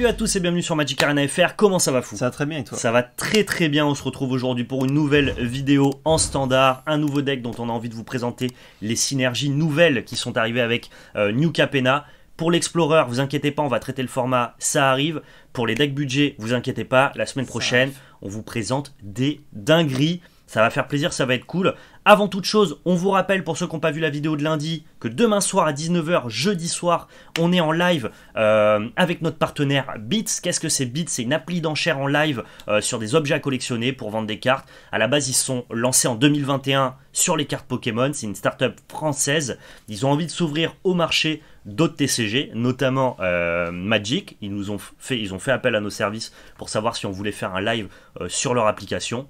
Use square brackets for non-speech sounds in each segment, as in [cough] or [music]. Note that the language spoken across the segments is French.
Salut à tous et bienvenue sur Magic Arena FR. Comment ça va fou Ça va très bien et toi Ça va très très bien. On se retrouve aujourd'hui pour une nouvelle vidéo en standard, un nouveau deck dont on a envie de vous présenter les synergies nouvelles qui sont arrivées avec euh, New Capena. Pour l'Explorer, vous inquiétez pas, on va traiter le format, ça arrive. Pour les decks budget, vous inquiétez pas, la semaine prochaine, on vous présente des dingueries. Ça va faire plaisir, ça va être cool. Avant toute chose, on vous rappelle pour ceux qui n'ont pas vu la vidéo de lundi que demain soir à 19h, jeudi soir, on est en live euh, avec notre partenaire Beats. Qu'est-ce que c'est Beats? C'est une appli d'enchères en live euh, sur des objets à collectionner pour vendre des cartes. À la base, ils sont lancés en 2021 sur les cartes Pokémon. C'est une start-up française. Ils ont envie de s'ouvrir au marché d'autres TCG, notamment euh, Magic. Ils nous ont fait, ils ont fait appel à nos services pour savoir si on voulait faire un live sur leur application.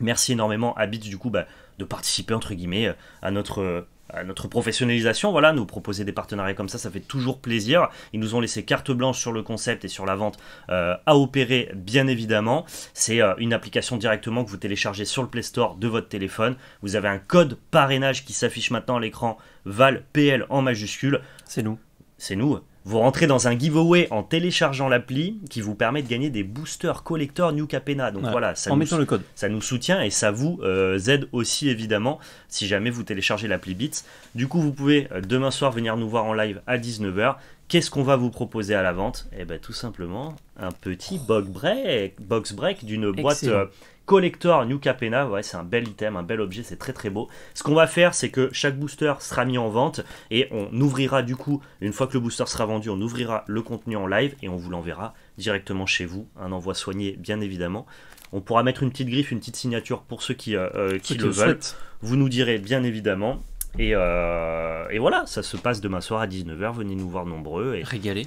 Merci énormément à Beats du coup bah, de participer entre guillemets à notre à notre professionnalisation, voilà, nous proposer des partenariats comme ça, ça fait toujours plaisir. Ils nous ont laissé carte blanche sur le concept et sur la vente euh, à opérer, bien évidemment. C'est euh, une application directement que vous téléchargez sur le Play Store de votre téléphone. Vous avez un code parrainage qui s'affiche maintenant à l'écran, Val PL en majuscule. C'est nous. C'est nous. Vous rentrez dans un giveaway en téléchargeant l'appli qui vous permet de gagner des boosters collector New Capena. Donc voilà, ça en nous, mettant le code. ça nous soutient et ça vous euh, aide aussi évidemment si jamais vous téléchargez l'appli Beats. Du coup, vous pouvez euh, demain soir venir nous voir en live à 19h. Qu'est-ce qu'on va vous proposer à la vente? Eh bien tout simplement un petit box break, box break d'une boîte euh, collector New Capena. Ouais, c'est un bel item, un bel objet, c'est très très beau. Ce qu'on va faire, c'est que chaque booster sera mis en vente et on ouvrira du coup, une fois que le booster sera vendu, on ouvrira le contenu en live et on vous l'enverra directement chez vous. Un envoi soigné, bien évidemment. On pourra mettre une petite griffe, une petite signature pour ceux qui, euh, euh, qui Ceux le veulent. souhaitent. Vous nous direz bien évidemment. Et, euh, et voilà, ça se passe demain soir à 19h. Venez nous voir nombreux. Et, Régalé.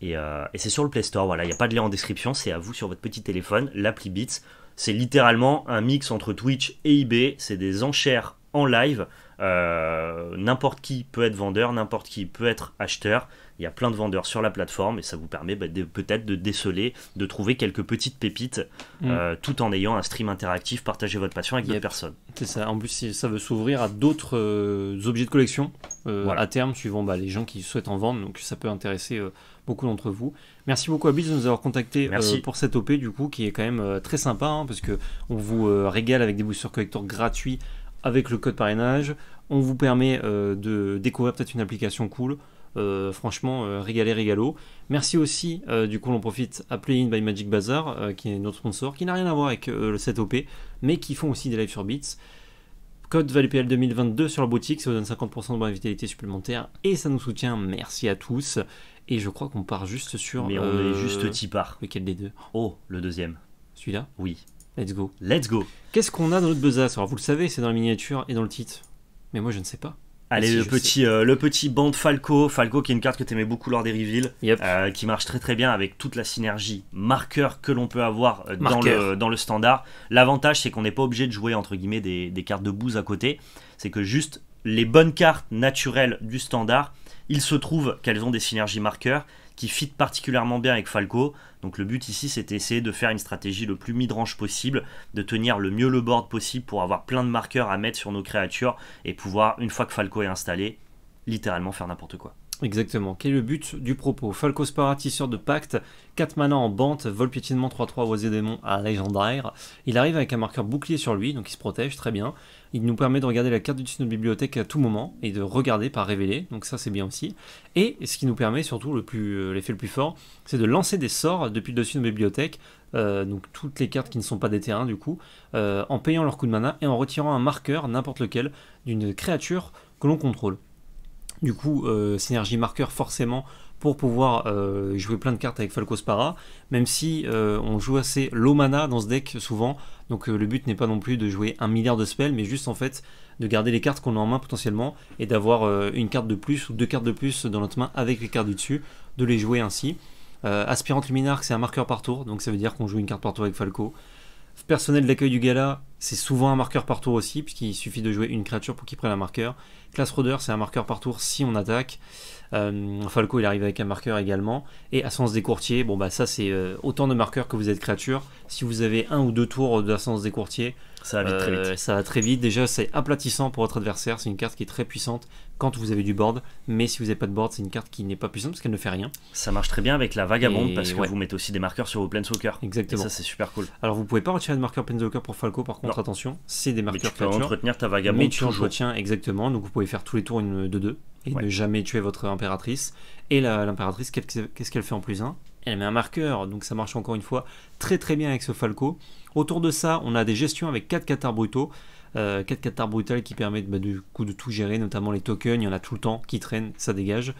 et, euh, et c'est sur le Play Store. Voilà, il n'y a pas de lien en description. C'est à vous sur votre petit téléphone. L'appli Beats. C'est littéralement un mix entre Twitch et eBay. C'est des enchères en live. Euh, n'importe qui peut être vendeur, n'importe qui peut être acheteur. Il y a plein de vendeurs sur la plateforme et ça vous permet bah, de- peut-être de déceler, de trouver quelques petites pépites Mm. euh, tout en ayant un stream interactif. Partagez votre passion avec Yep. d'autres personnes. C'est ça. En plus, ça veut s'ouvrir à d'autres euh, objets de collection Voilà. à terme, suivant bah, les gens qui souhaitent en vendre. Donc ça peut intéresser beaucoup d'entre vous. Merci beaucoup à Biz de nous avoir contacté euh, pour cette OP du coup, qui est quand même euh, très sympa hein, parce que on vous euh, régale avec des boosters collecteurs gratuits avec le code parrainage. On vous permet euh, de découvrir peut-être une application cool. Franchement, régalé, régalo. Merci aussi, du coup, on profite à Play In by Magic Bazaar, qui est notre sponsor, qui n'a rien à voir avec le 7OP, mais qui font aussi des lives sur Beats. Code VALPL 2022 sur la boutique, ça vous donne 50% de bonne vitalité supplémentaire et ça nous soutient. Merci à tous. Et je crois qu'on part juste sur. Mais on euh, est juste tipard. Lequel des deux? Oh, le deuxième. Celui-là? Oui. Let's go. Let's go. Qu'est-ce qu'on a dans notre besace? Alors vous le savez, c'est dans la miniature et dans le titre. Mais moi je ne sais pas. Allez, si, le, petit, euh, le petit band Falco. Falco qui est une carte que tu aimais beaucoup lors des reveals. Yep. euh, qui marche très très bien avec toute la synergie marqueur que l'on peut avoir euh, dans le, dans le standard. L'avantage, c'est qu'on n'est pas obligé de jouer entre guillemets des, des cartes de bouse à côté. C'est que juste les bonnes cartes naturelles du standard, il se trouve qu'elles ont des synergies marqueurs qui fit particulièrement bien avec Falco. Donc le but ici, c'est d'essayer de faire une stratégie le plus mid-range possible, de tenir le mieux le board possible pour avoir plein de marqueurs à mettre sur nos créatures et pouvoir, une fois que Falco est installé, littéralement faire n'importe quoi. Exactement. Quel est le but du propos? Falco Spara, tisseur de pacte, 4 mana en bande, vol piétinement 3-3 oiseau démon à légendaire. Il arrive avec un marqueur bouclier sur lui, donc il se protège très bien. Il nous permet de regarder la carte dessus de notre bibliothèque à tout moment et de regarder par révéler, donc ça c'est bien aussi. Et ce qui nous permet surtout, euh, l'effet le plus fort, c'est de lancer des sorts depuis le dessus de nos bibliothèques, euh, donc toutes les cartes qui ne sont pas des terrains du coup, euh, en payant leur coup de mana et en retirant un marqueur, n'importe lequel, d'une créature que l'on contrôle. Du coup, euh, synergie marqueur forcément pour pouvoir euh, jouer plein de cartes avec Falco Spara, même si euh, on joue assez low mana dans ce deck souvent, donc le but n'est pas non plus de jouer un milliard de spells, mais juste en fait de garder les cartes qu'on a en main potentiellement et d'avoir une carte de plus ou deux cartes de plus dans notre main avec les cartes du dessus, de les jouer ainsi. Aspirante Luminarque, c'est un marqueur par tour, donc ça veut dire qu'on joue une carte par tour avec Falco. Personnel d'accueil du gala, C'est souvent un marqueur par tour aussi, puisqu'il suffit de jouer une créature pour qu'il prenne un marqueur. Classe Rôdeur, c'est un marqueur par tour si on attaque. Euh, Falco, il arrive avec un marqueur également. Et Ascendance des courtiers, bon bah ça c'est euh, autant de marqueurs que vous êtes créature. Si vous avez un ou deux tours d'Ascendance des courtiers, ça va vite, très vite. Euh, ça va très vite. Déjà, c'est aplatissant pour votre adversaire. C'est une carte qui est très puissante quand vous avez du board. Mais si vous n'avez pas de board, c'est une carte qui n'est pas puissante parce qu'elle ne fait rien. Ça marche très bien avec la vagabonde Et parce que ouais. vous mettez aussi des marqueurs sur vos Planeswalkers. Et Exactement. ça, c'est super cool. Alors, vous pouvez pas retirer de marqueur Planeswalker pour Falco. Par contre, Non. attention, c'est des Mais marqueurs tu peux créatures. entretenir ta vagabonde Mais tu en toujours. retiens exactement. Donc, vous pouvez faire tous les tours une de 2 et Ouais. ne jamais tuer votre impératrice. Et l'impératrice, qu'est-ce qu'est-ce qu'elle fait en plus 1 Elle met un marqueur. Donc, ça marche encore une fois très très bien avec ce Falco. Autour de ça, on a des gestions avec 4 cathares brutaux. 4 cathares brutales qui permettent bah, du coup de tout gérer, notamment les tokens, il y en a tout le temps qui traînent, ça dégage.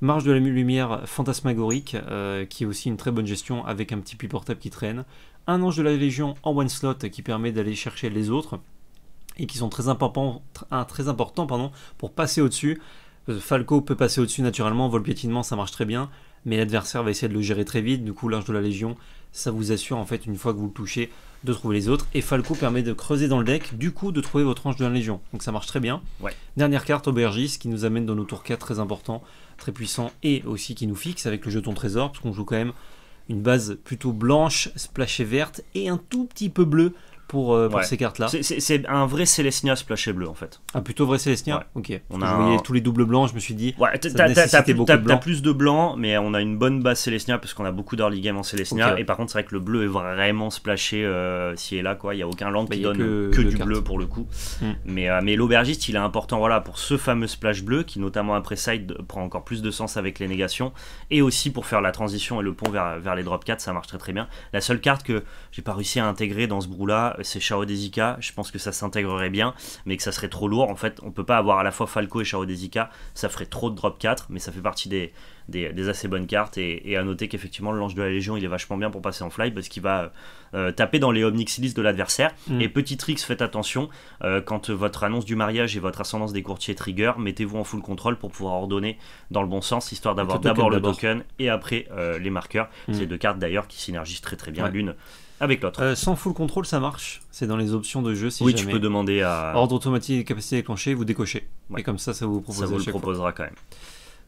Marge de la lumière fantasmagorique, euh, qui est aussi une très bonne gestion avec un petit puits portable qui traîne. Un ange de la Légion en one slot qui permet d'aller chercher les autres et qui sont très très importants pardon, pour passer au-dessus. Euh, Falco peut passer au-dessus naturellement, vol piétinement ça marche très bien, mais l'adversaire va essayer de le gérer très vite. Du coup, l'ange de la Légion, ça vous assure en fait une fois que vous le touchez de trouver les autres. Et Falco permet de creuser dans le deck, du coup de trouver votre ange de la Légion. Donc ça marche très bien. Ouais. Dernière carte, Aubergis, qui nous amène dans nos tours 4, très important, très puissant, et aussi qui nous fixe avec le jeton trésor, parce qu'on joue quand même une base plutôt blanche, splashée verte, et un tout petit peu bleu pour, euh, pour Ouais. ces cartes-là. C'est- un vrai Célestia splashé bleu en fait. Ah, plutôt vrai Célestia Ouais. Ok. On Parce a je voyais un- tous les doubles blancs, je me suis dit, Ouais, t'as- plus, de blanc. mais on a une bonne base Célestia parce qu'on a beaucoup d'early game en Célestia. Et par contre, c'est vrai que le bleu est vraiment splashé euh, ci et là, quoi. Il y a aucun land Bah, qui donne que que, du cartes. bleu pour le coup. Hmm. Mais, euh, mais l'aubergiste, il est important voilà, pour ce fameux splash bleu qui, notamment après side, prend encore plus de sens avec les négations. Et aussi pour faire la transition et le pont vers, vers les drop 4, ça marche très très bien. La seule carte que j'ai pas réussi à intégrer dans ce brou-là, c'est Shao Dezika. Je pense que ça s'intégrerait bien, mais que ça serait trop lourd. En fait, on peut pas avoir à la fois Falco et Shao Dezika. Ça ferait trop de drop 4, mais ça fait partie des, des, des assez bonnes cartes. Et, et à noter qu'effectivement, le Lange de la Légion, il est vachement bien pour passer en fly parce qu'il va euh, taper dans les Omnixilis de l'adversaire. Mm. Et petit tricks, faites attention, euh, quand votre annonce du mariage et votre ascendance des courtiers trigger, mettez-vous en full contrôle pour pouvoir ordonner dans le bon sens, histoire d'avoir d'abord le token et après euh, les marqueurs. Mm. C'est deux cartes d'ailleurs qui synergisent très très bien Ouais. l'une avec l'autre. euh, sans full control, ça marche. C'est dans les options de jeu si oui, jamais. tu peux demander à. Ordre automatique capacité déclenchée, vous décochez. Ouais. Et comme ça, ça vous propose ça vous le fois. proposera quand même.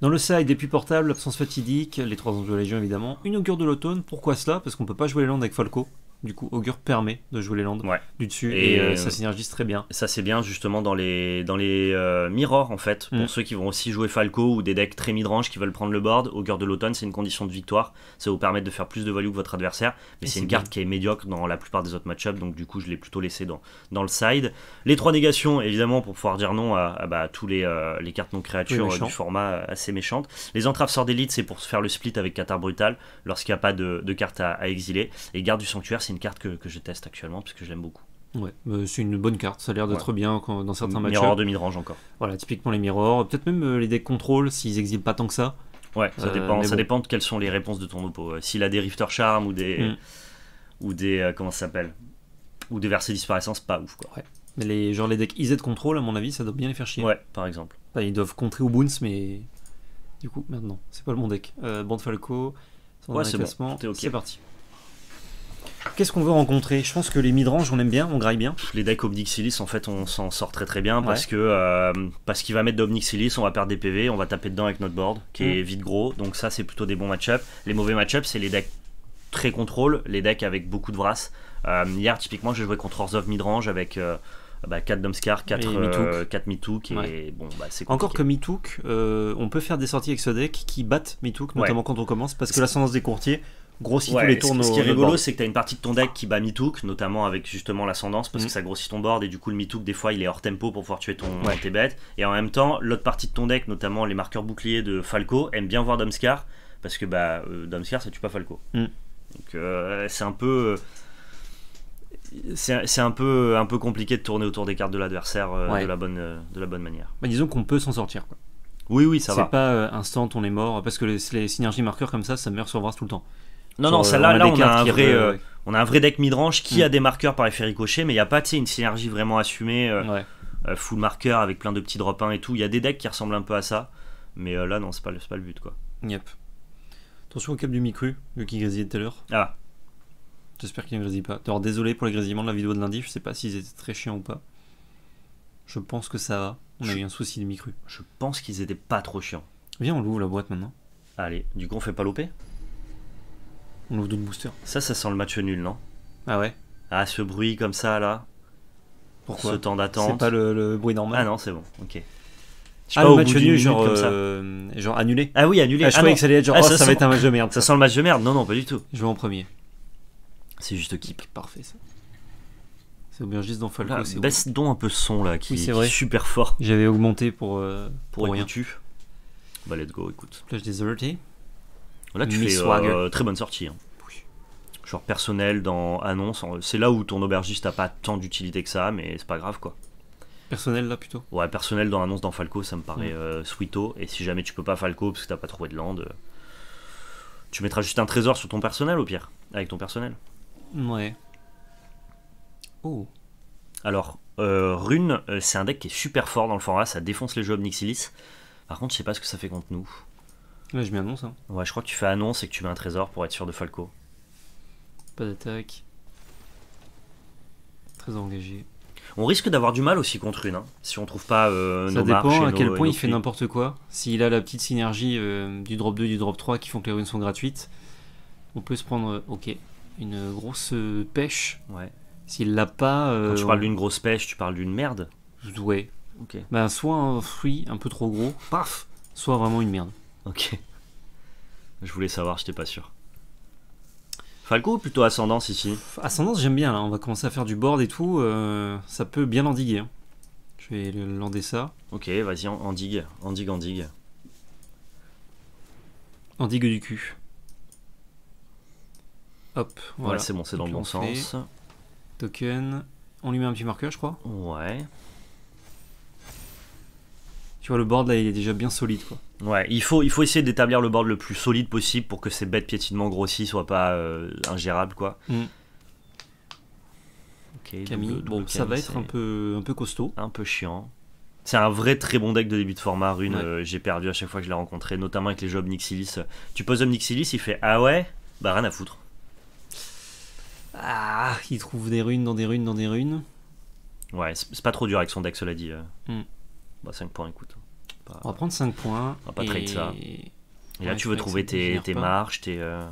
Dans le side, des puits portables, absence fatidique, les trois anges de la Légion évidemment, une augure de l'automne. Pourquoi cela? Parce qu'on peut pas jouer les landes avec Falco. Du coup, augure permet de jouer les landes Ouais. du dessus Et, et, euh, euh, ça synergise très bien. Ça c'est bien justement dans les dans les euh, mirrors en fait pour Mm. ceux qui vont aussi jouer Falco ou des decks très midrange qui veulent prendre le board. Augure de l'automne c'est une condition de victoire. Ça vous permet de faire plus de value que votre adversaire. Mais c'est une bien. carte qui est médiocre dans la plupart des autres match-ups donc du coup je l'ai plutôt laissé dans dans le side. Les trois négations évidemment pour pouvoir dire non à, à, bah, tous les euh, les cartes non créatures euh, du format assez méchantes. Les entraves sort d'élite c'est pour faire le split avec Qatar brutal lorsqu'il n'y a pas de, de carte à, à exiler. Et garde du sanctuaire c'est une carte que, que je teste actuellement parce que je l'aime beaucoup. Ouais, euh, c'est une bonne carte, ça a l'air d'être bien quand- dans certains matchs. Mirror de midrange encore. Voilà, typiquement les mirrors, peut-être même euh, les decks contrôle s'ils exilent pas tant que ça. Ouais, ça Euh, dépend, ça dépend de quelles sont les réponses de ton oppo. S'il a des Rifter Charm ou des. Mm. Ou des. comment ça s'appelle Ou des versets disparaissance, pas ouf quoi. Mais les, genre les decks IZ contrôle, à mon avis, ça doit bien les faire chier. Ouais, par exemple. Enfin, ils doivent contrer Boons, mais du coup, maintenant, c'est pas le bon deck. Euh, Bande Falco, sans Ouais, bon, c'est parti. Qu'est-ce qu'on veut rencontrer? Je pense que les midrange, on aime bien, on graille bien. Les decks Obnixilis, en fait, on s'en sort très très bien parce que. euh, parce qu'il va mettre d'Obnixilis, on va perdre des PV, on va taper dedans avec notre board qui est vite gros. Donc, ça, c'est plutôt des bons match-up. Les mauvais match-up, c'est les decks très contrôle, les decks avec beaucoup de Vras. Euh, hier, typiquement, j'ai joué contre Orzhov Midrange avec. euh, bah, 4 Dumbscar, 4 Et euh, Mitouk. 4 Mitouk et Ouais. bon bah c'est Encore que Mitouk, euh, on peut faire des sorties avec ce deck qui battent Mitouk, notamment quand on commence, parce que l'ascendance des courtiers grossit Ouais, tous les ce- tours. ce, nos- qui est rigolo, c'est que tu as une partie de ton deck qui bat Mitouk, notamment avec justement l'ascendance, parce Mm. que ça grossit ton board et du coup le Mitouk, des fois, il est hors tempo pour pouvoir tuer ton, Ouais. tes bêtes. Et en même temps, l'autre partie de ton deck, notamment les marqueurs boucliers de Falco, aime bien voir Dumbscar, parce que bah, euh, ça tue pas Falco. Mm. Donc euh, c'est un peu. C'est c'est un peu, un peu compliqué de tourner autour des cartes de l'adversaire euh, Ouais. de, la bonne, euh, de la bonne manière. Bah, disons qu'on peut s'en sortir. quoi. Oui, oui, ça C'est va. pas euh, instant, on est mort, parce que les, les synergies marqueurs comme ça, ça meurt sur Vras tout le temps. Non, non, euh, celle-là, on a là, on a, un vrai, euh, on a un vrai deck midrange qui Mm. a des marqueurs par effet ricochet, mais il n'y a pas tu sais, une synergie vraiment assumée. euh, Ouais. full marqueur avec plein de petits drop 1 et tout. Il y a des decks qui ressemblent un peu à ça, mais là non, c'est pas, pas le but quoi. Yep. Attention au cap du mi-cru, vu qu'il grésillait tout à l'heure. Ah, J'espère qu'il ne grésille pas. Alors désolé pour les grésillements de la vidéo de lundi, je sais pas s'ils étaient très chiants ou pas. Je pense que ça va. On a Je- eu un souci de micro. Je pense qu'ils étaient pas trop chiants. Viens, on l'ouvre la boîte maintenant. Allez, du coup on fait pas louper On ouvre d'autres boosters. Ça, ça sent le match nul, non? Ah ouais? Ah, ce bruit comme ça là, Pourquoi? Ce temps C'est d'attente. pas le, le bruit normal? Ah non, c'est bon, ok. Je Ah, pas, le au match nul, genre, comme ça. euh, genre annulé. Ah oui, annulé. Ah, je Ah, croyais que ça allait être genre, Ah, oh, ça ça, va être un match de merde. Ça sent le match de merde Non, non, pas du tout. Je vais en premier. C'est juste keep. Parfait ça. C'est aubergiste dans Falco, Là, c'est ouf. baisse donc un peu ce son là, qui, Oui, c'est qui vrai. est super fort J'avais augmenté pour, euh, pour pour rien. Bah, let's go, écoute. Plage Deserty. Là, tu Miss fais euh, très bonne sortie. hein. Genre personnel dans annonce, c'est là où ton aubergiste a pas tant d'utilité que ça, mais c'est pas grave quoi. Personnel là plutôt? Ouais, personnel dans annonce dans Falco, ça me paraît Mm. euh, sweeto. Et si jamais tu peux pas Falco parce que t'as pas trouvé de land, euh, tu mettras juste un trésor sur ton personnel au pire, avec ton personnel. Ouais. Oh. Alors, euh, Rune, euh, c'est un deck qui est super fort dans le format, ça défonce les jeux Obnixilis. Par contre, je sais pas ce que ça fait contre nous. Là je m'annonce, hein. Ouais, je crois que tu fais annonce et que tu mets un trésor pour être sûr de Falco. Pas d'attaque. Très engagé. On risque d'avoir du mal aussi contre Rune, hein, si on trouve pas euh, Ça nos dépend à quel nos- point il fait n'importe quoi. S'il a la petite synergie euh, du drop 2 du drop 3 qui font que les runes sont gratuites, on peut se prendre, ok, une grosse pêche. Ouais. S'il l'a pas. euh, Quand tu parles d'une grosse pêche, tu parles d'une merde. Ouais. Ok. Bah, soit un fruit un peu trop gros, paf Soit vraiment une merde. Ok. Je voulais savoir, j'étais pas sûr. Falco ou plutôt ascendance ici Ascendance, j'aime bien là. On va commencer à faire du board et tout. euh, ça peut bien l'endiguer. hein. Je vais lander ça. Ok, vas-y, en, en digue, en digue, en digue. Endigue du cul. Hop, Voilà, voilà. c'est bon, c'est dans le bon sens. Token. On lui met un petit marqueur, je crois. Ouais. Tu vois, le board là, il est déjà bien solide quoi. Ouais, il faut, il faut essayer d'établir le board le plus solide possible pour que ces bêtes piétinement grossis soient pas euh, ingérables, quoi. Mm. Ok, Camille, double- bon, ça va être un peu, un peu costaud. un peu chiant. C'est un vrai très bon deck de début de format, Rune. Ouais. euh, J'ai perdu à chaque fois que je l'ai rencontré, notamment avec les jeux Obnixilis. Tu poses Obnixilis, il fait Ah ouais? Bah rien à foutre. Ah, il trouve des runes dans des runes dans des runes. Ouais, c'est c'est pas trop dur avec son deck, cela dit. euh. Mm. Bah 5 points, écoute. Pas- On va prendre 5 points. On va pas et... trade ça. et là, tu veux trouver tes, tes tes. euh,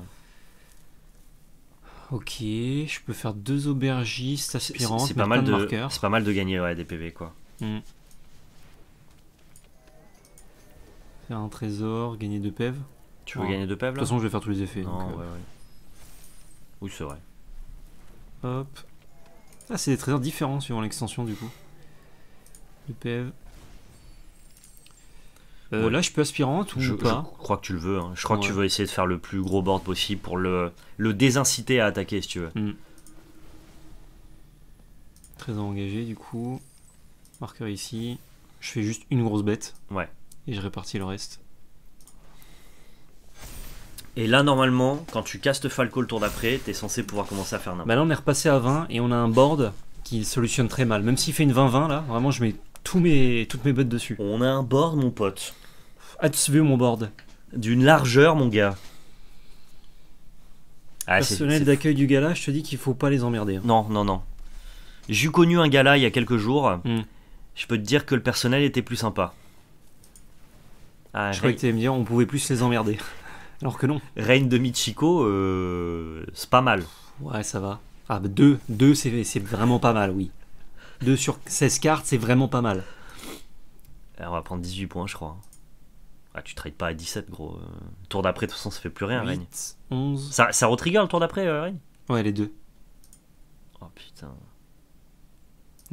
Ok, je peux faire deux aubergistes aspirantes. c'est pas mal de, c'est pas mal de gagner ouais, des PV quoi. Faire un trésor, gagner deux pèves. Tu veux gagner deux De PV toute là façon, je vais faire tous les effets. Non, donc, ouais, ouais. Oui, c'est vrai. euh, Hop. Ah, c'est des trésors différents suivant l'extension du coup. Deux pèves. Euh, Ouais. Là, je peux aspirante ou Je, je pas? crois que tu le veux. hein. Je crois que tu veux essayer de faire le plus gros board possible pour le, le désinciter à attaquer si tu veux. Trésor engagé du coup. Marqueur ici. Je fais juste une grosse bête. Ouais. Et je répartis le reste. Et là, normalement, quand tu castes Falco le tour d'après, t'es censé pouvoir commencer à faire n'importe Bah là, on est repassé à 20 et on a un board qui solutionne très mal. Même s'il fait une 20-20 là, vraiment, je mets tous mes, toutes mes bêtes dessus. On a un board, mon pote. As-tu vu mon board D'une largeur, mon gars. Ah, Personnel d'accueil du gala, je te dis qu'il faut pas les emmerder. hein. Non, non, non. J'ai connu un gars-là il y a quelques jours. Hmm. Je peux te dire que le personnel était plus sympa. Ah, Je croyais que tu allais me dire on pouvait plus les emmerder. [laughs] Alors que non. Reign de Michiko, euh, c'est pas mal. Ouais, ça va. Ah, bah 2, 2 c'est c'est vraiment pas mal, oui. 2 sur 16 cartes, c'est vraiment pas mal. Alors, on va prendre 18 points, je crois. Ah, tu trades pas à 17, gros. Euh, Tour d'après, de toute façon, ça fait plus rien, Reign. 8, 11. Ça, ça retrigger le tour d'après, euh, Reign Ouais, les deux. Oh putain.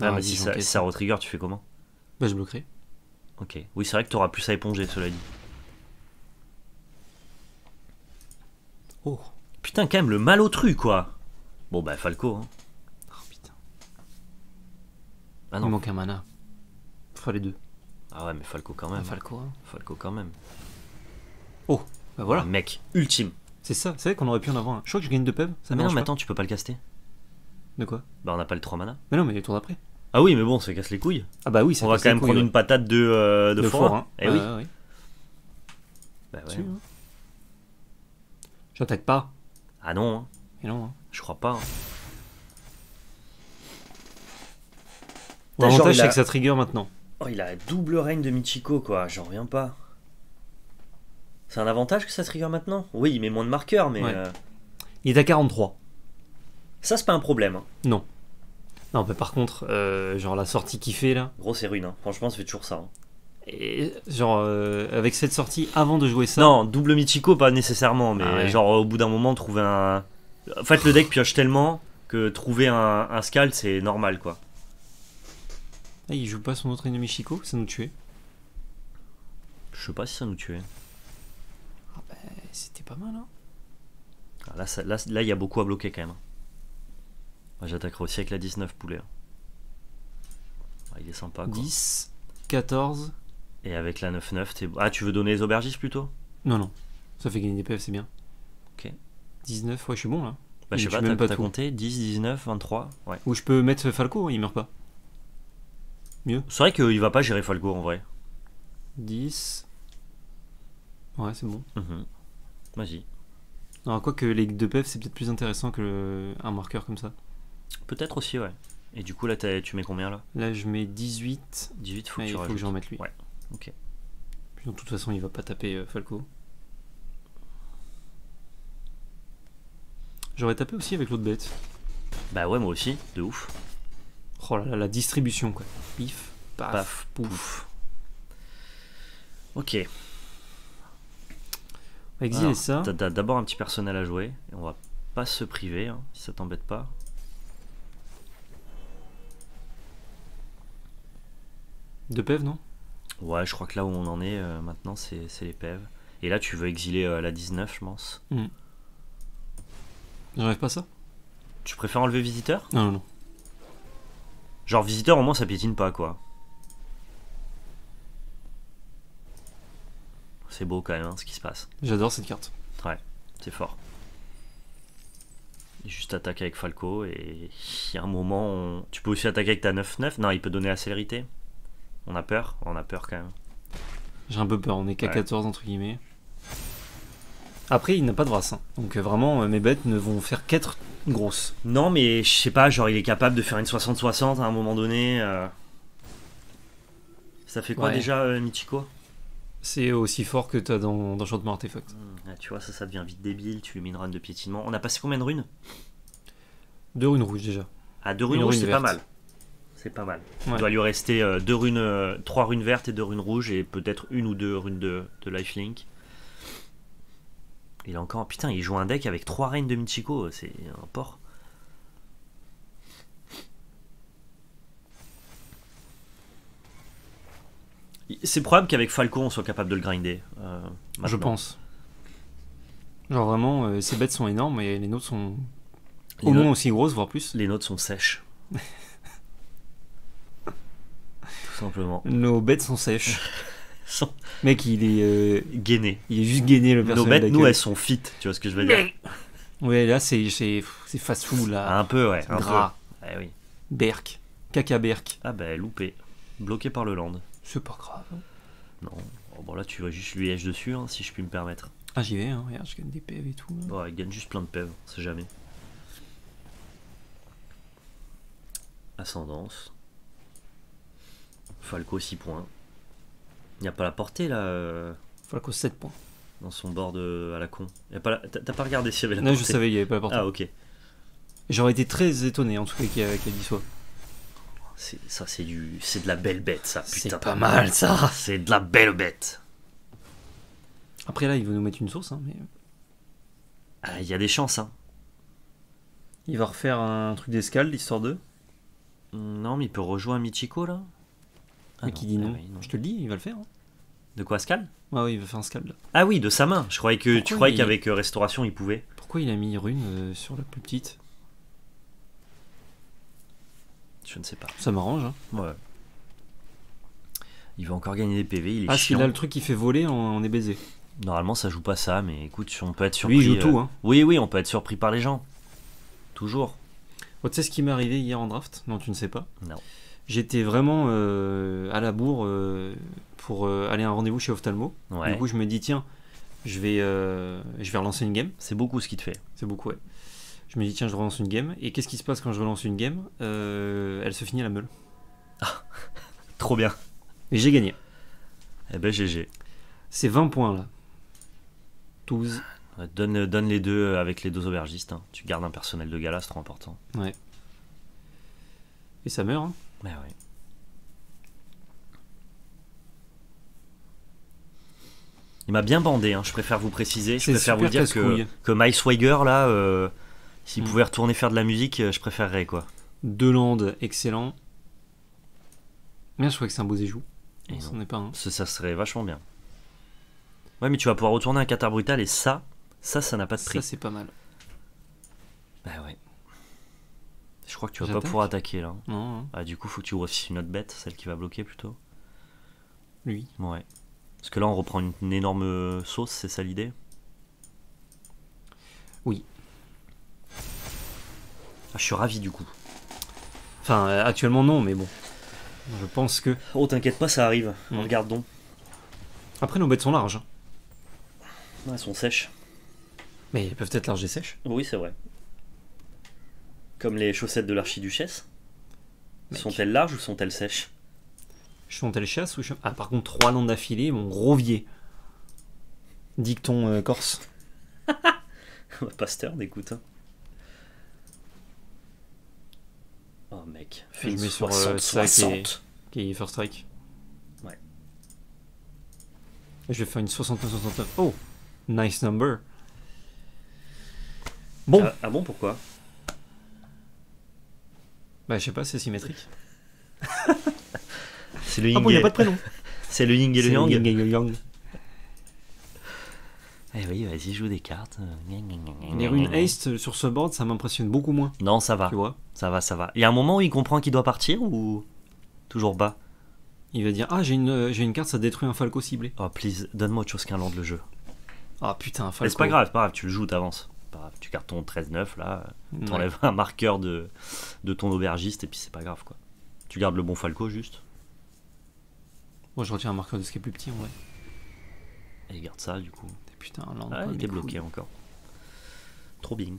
Ah, Ah, mais si ça, si ça retrigger, tu fais comment? Bah, je bloquerai. Ok. Oui, c'est vrai que t'auras plus à éponger, cela dit. Oh. Putain, quand même, le malotru, quoi. Bon, bah, Falco. Hein. Oh. Ah Il non. manque un mana. Faut les deux. Ah ouais, mais Falco quand Ah, même. Falco. hein. Falco quand même. Bah voilà. Un mec ultime. C'est ça. C'est vrai qu'on aurait pu en avoir un. Je crois que je gagne deux pèves. Ça mais non, mais pas. attends, tu peux pas le caster. De quoi? Bah, on n'a pas le 3 mana. Mais non, mais les tours d'après. Ah oui, mais bon, ça casse les couilles. Ah bah oui, ça On va quand même couilles, prendre ouais. une patate de, euh, de, de forain. forain. Eh oui. Bah ouais. Hein. J'attaque pas. Ah non. hein. Mais non. Hein. Je crois pas. hein. Bon, Genre, L'avantage, c'est que ça trigger maintenant. Oh, il a double règne de Michiko, quoi. J'en reviens pas. C'est un avantage que ça trigger maintenant? Oui, il met moins de marqueurs, mais Ouais. euh, Il est à 43. ça, c'est pas un problème. hein. Non. Non, mais par contre, euh, genre la sortie qu'il fait là, Gros, c'est ruine. hein. Franchement, ça fait toujours ça. hein. et, genre euh, avec cette sortie avant de jouer ça. Non, double Michiko, pas nécessairement, mais Ah ouais. genre au bout d'un moment, trouver un. En fait, le deck pioche tellement que trouver un, un Scald, c'est normal, quoi. Ah, il joue pas son autre ennemi Chico, ça nous tuait. Je sais pas si ça nous tuait. Eh, C'était pas mal, hein. Ah, Là, ça- là, là, il y a beaucoup à bloquer quand même. Moi, j'attaquerai aussi avec la 19 poulet. Ah, il est sympa, quoi. 10, 14. Et avec la 9-9, t'es... Ah, tu veux donner les aubergistes plutôt? Non, non. Ça fait gagner des PF, c'est bien. Ok. 19, ouais, je suis bon là. Bah, je sais pas, t'as, compté 10, 19, 23 Ouais. Ou je peux mettre Falco, il meurt pas. C'est vrai qu'il va pas gérer Falco en vrai. 10. Ouais, c'est bon. Mhm. Vas-y. Alors, quoi que les deux PF, c'est peut-être plus intéressant que le- un marqueur comme ça. Peut-être aussi, ouais. Et du coup, là, t'as- tu mets combien là? Là, je mets 18. 18, faut que il tu faut que rajoutes. j'en mette lui. Ouais, ok. Puis, de toute façon, il va pas taper euh, Falco. J'aurais tapé aussi avec l'autre bête. Bah ouais, moi aussi, de ouf. Oh là là, la distribution quoi. Pif, paf, Paf, pouf. pouf. Ok. On va exiler Alors, ça. T'as, d'abord un petit personnel à jouer. Et on va pas se priver, hein, si ça t'embête pas. Deux PF, non? Ouais, je crois que là où on en est euh, maintenant, c'est, les PEV. Et là, tu veux exiler euh, la 19, je pense. J'enlève pas ça? Tu préfères enlever visiteur? Non, non, non. Genre, visiteur, au moins, ça piétine pas, quoi. C'est beau quand même, hein, ce qui se passe. J'adore cette carte. C'est fort. Juste attaque avec Falco et il y a un moment on- tu peux aussi attaquer avec ta 9-9. Non, il peut donner la célérité. On a peur, on a peur quand même. J'ai un peu peur, on est qu'à Ouais. 14 entre guillemets. Après, il n'a pas de brasse. hein. Donc euh, vraiment, euh, mes bêtes ne vont faire qu'être grosses. Non, mais je sais pas, genre il est capable de faire une 60-60 à un moment donné. euh. Ça fait quoi Ouais. déjà, euh, Michiko? C'est aussi fort que t'as dans, dans Chantement Artefact. Hmm, ah, Tu vois, ça, ça devient vite débile. Tu lui mets une run de piétinement. On a passé combien de runes? Deux runes rouges déjà. À deux Une runes rouges, rune c'est pas verte. mal. C'est pas mal. Ouais. Il doit lui rester euh, deux runes, euh, trois runes vertes et deux runes rouges et peut-être une ou deux runes de, de lifelink. Il a encore. Putain, il joue un deck avec trois reines de Michiko, c'est un porc. C'est probable qu'avec Falco on soit capable de le grinder. euh, Je pense. Genre vraiment, euh, ces bêtes sont énormes et les nôtres sont Les, au moins aussi grosses, voire plus. les nôtres sont sèches. [laughs] Tout simplement. Nos bêtes sont sèches. [laughs] Sont [laughs] Mec, il est, euh, gainés. il est juste gainé le Nos personnage bêtes, nous, elles sont fit, tu vois ce que je veux dire Ouais, là, c'est c'est c'est fast food, là. Un peu, ouais. Un Gras. peu. Eh oui. Berk. Caca Berk. Ah bah loupé. Bloqué par le land. C'est pas grave. Non. Oh, bon là tu vas juste lui edge dessus hein, si je puis me permettre. Ah, j'y vais, hein. Regarde, je gagne des PV et tout. Bon, il gagne juste plein de pèves, on sait jamais. Ascendance. Falco 6 points. Il n'y a pas la portée là euh, Falco 7 points. dans son board à la con. A pas la- T'as t'as pas regardé s'il y avait la Là, je portée savais, il y avait pas la portée. Ah ok. J'aurais été très étonné, en tout cas, qu'il y ait qu'il y ait 10 soit. C'est- Ça c'est du. C'est de la belle bête ça. C'est Putain. pas mal, ça. C'est de la belle bête. Après, là, il veut nous mettre une source, hein, mais. Ah, Il y a des chances hein. Il va refaire un truc d'escale, l'histoire 2. Non mais il peut rejoindre Michiko là Ah mais qui dit ah non. oui, non. Je te le dis, il va le faire. hein. De quoi Scal Ouais, ouais, il va faire un scald. là. Ah oui, de sa main. Je croyais que tu croyais il- qu'avec euh, Restauration il pouvait. Pourquoi il a mis rune euh, sur la plus petite? Je ne sais pas. Ça m'arrange. Hein. Ouais. Il va encore gagner des PV, il est Ah, si chiant. là, le truc qui fait voler, on, on est baisé. Normalement ça joue pas ça, mais écoute, on peut être surpris. Lui, il joue euh, tout. Hein. Oui, oui, on peut être surpris par les gens. Toujours. Bon, tu sais ce qui m'est arrivé hier en draft? Non, tu ne sais pas. Non. J'étais vraiment euh, à la bourre euh, pour euh, aller à un rendez-vous chez Ophthalmo. Ouais. Du coup, je me dis, tiens, je vais, je vais relancer une game. C'est beaucoup ce qu'il te fait. C'est beaucoup, ouais. Je me dis, tiens, je relance une game. Et qu'est-ce qui se passe quand je relance une game? Elle se finit à la meule. [laughs] Trop bien. Et j'ai gagné. Eh ben GG. C'est 20 points là. 12. Ouais, Donne, donne les deux avec les deux aubergistes. hein. Tu gardes un personnel de gala, c'est trop important. Et ça meurt. hein. Ouais, ouais. Il m'a bien bandé, hein, je préfère vous préciser. Je préfère vous dire que, que Mike Swagger, là, euh, s'il Mm. pouvait retourner faire de la musique, euh, je préférerais quoi. Deux landes, excellent. Bien, je crois que c'est un beau éjou. C'en est pas un. Ça, ça serait vachement bien. Ouais, mais tu vas pouvoir retourner un catar brutal et ça, ça, ça n'a pas de prix. Ça, c'est pas mal. Bah ouais. Je crois que tu vas pas pouvoir attaquer là. Non, Ah, du coup, faut que tu aussi une autre bête, celle qui va bloquer plutôt. lui. Ouais. Parce que là, on reprend une, une énorme euh, sauce, c'est ça l'idée? Oui. Ah, je suis ravi du coup. Enfin, euh, actuellement, non, mais bon. Je pense que. Oh, t'inquiète pas, ça arrive. Mm. Regarde donc. Après, nos bêtes sont larges. hein. Elles sont sèches. Mais elles peuvent être larges et sèches. Oui, c'est vrai. Comme les chaussettes de l'archiduchesse. Sont-elles larges ou sont-elles sèches? Sont-elles chasse ou je- Ah, par contre, trois landes d'affilée, mon gros vier. Dicton euh, corse. [laughs] Pasteur, écoute. hein. Oh mec, Je mets sur, 60, euh, ça qui est- 60. qui est first strike. Ouais. Je vais faire une 69-69. Oh Nice number. Bon, Ah, ah bon, pourquoi? Bah je sais pas, c'est symétrique. [laughs] C'est le Ah yin bon, il et- a pas de prénom. [laughs] C'est le yin et le yang. yin et le yang. Eh oui, vas-y, joue des cartes. Les runes haste sur ce board, ça m'impressionne beaucoup moins, Non, ça va, tu vois. ça va, ça va. Il y a un moment où il comprend qu'il doit partir ou toujours bas Il va dire Ah, j'ai une, euh, j'ai une carte, ça détruit un falco ciblé. Oh, please, donne-moi autre chose qu'un land le jeu. Ah putain, un Mais falco. c'est pas grave, c'est pas grave, tu le joues, t'avances. Pas grave, Tu gardes ton 13-9 là, Ouais. t'enlèves un marqueur de, de ton aubergiste et puis c'est pas grave quoi. Tu gardes le bon Falco juste Moi, je retiens un marqueur de ce qui est plus petit en vrai. et garde ça du coup. Et putain, land. Ah, il était bloqué encore. Trop bien.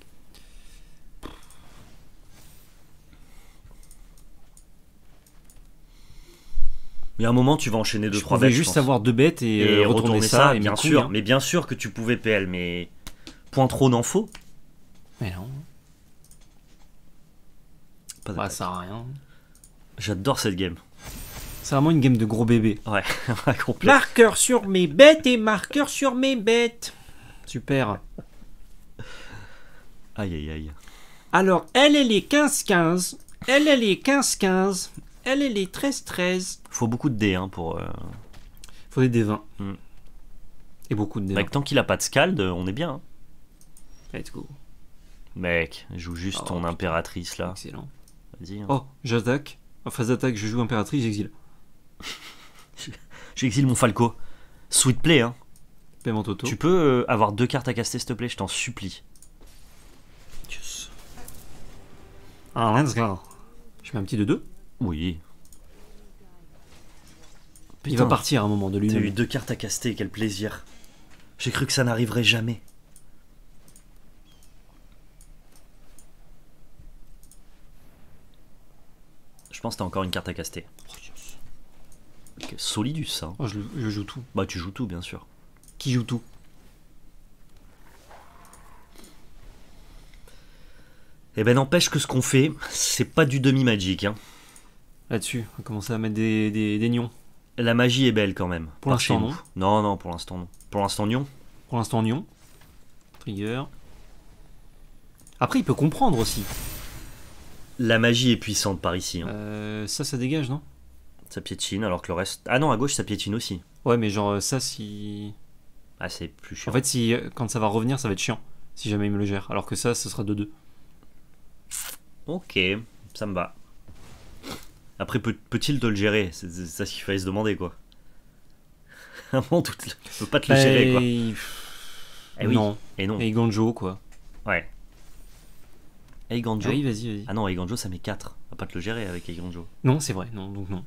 Il y a un moment, tu vas enchaîner deux Je trois pouvais bêtes. je juste avoir deux bêtes et, et euh, retourner, retourner ça, et bien sûr. hein. Mais bien sûr que tu pouvais PL, mais point trop n'en faut. Mais non, Pas bah, ça sert à rien. J'adore cette game. C'est vraiment une game de gros bébé. [laughs] Ouais, complet. Marqueur sur mes bêtes et marqueur sur mes bêtes. Super. Aïe aïe aïe. Alors, elle, elle est 15-15. Elle, elle est 15-15. Elle, elle est 13-13. Faut beaucoup de dés hein, pour. euh, Faudrait des 20. Hmm. Et beaucoup de dés. Mec, tant qu'il a pas de scald, on est bien. hein. Let's go. Mec, joue juste Oh, ton putain. impératrice là. Excellent. Vas-y. hein. Oh, j'attaque. En phase d'attaque, je joue impératrice, j'exile. [laughs] J'exile mon Falco. Sweet play, hein. Paiement Toto. Tu peux euh, avoir deux cartes à caster, s'il te plaît, je t'en supplie. Yes. Ah, let's go. Je mets un petit de 2. Oui. Il va partir à un moment de T'as eu deux cartes à caster, quel plaisir. J'ai cru que ça n'arriverait jamais. Pense que t'as encore une carte à caster. Ok, Solidus, ça. Oh, je, je joue tout. Bah, tu joues tout, bien sûr. Qui joue tout? Eh ben, n'empêche que ce qu'on fait, c'est pas du demi-magic. Hein. Là-dessus, on va commencer à mettre des, des, des nions. La magie est belle quand même. Pour l'instant, nous. Non, non, pour l'instant, non. Pour l'instant, non. Pour l'instant, nion. Trigger. Après, il peut comprendre aussi. La magie est puissante par ici. hein. Euh, ça, ça dégage, non? Ça piétine, alors que le reste. Ah non, à gauche, ça piétine aussi. Ouais, mais genre, euh, ça, si. Ah, c'est plus chiant. En fait, si, euh, quand ça va revenir, ça va être chiant. Si jamais il me le gère. Alors que ça, ce sera 2-2. Ok, ça me va. Après, peut- peut-il te le gérer? C'est ça ce qu'il fallait se demander, quoi. [laughs] Un le- tu peux pas te le gérer, quoi. Eh Eh oui. Non. Et non. Et Ganjo, quoi. Ouais. Eiganjo. Oui, vas-y, vas-y. Ah non, Eiganjo, ça met 4. On va pas te le gérer avec Eiganjo. Non, c'est vrai, non, donc non.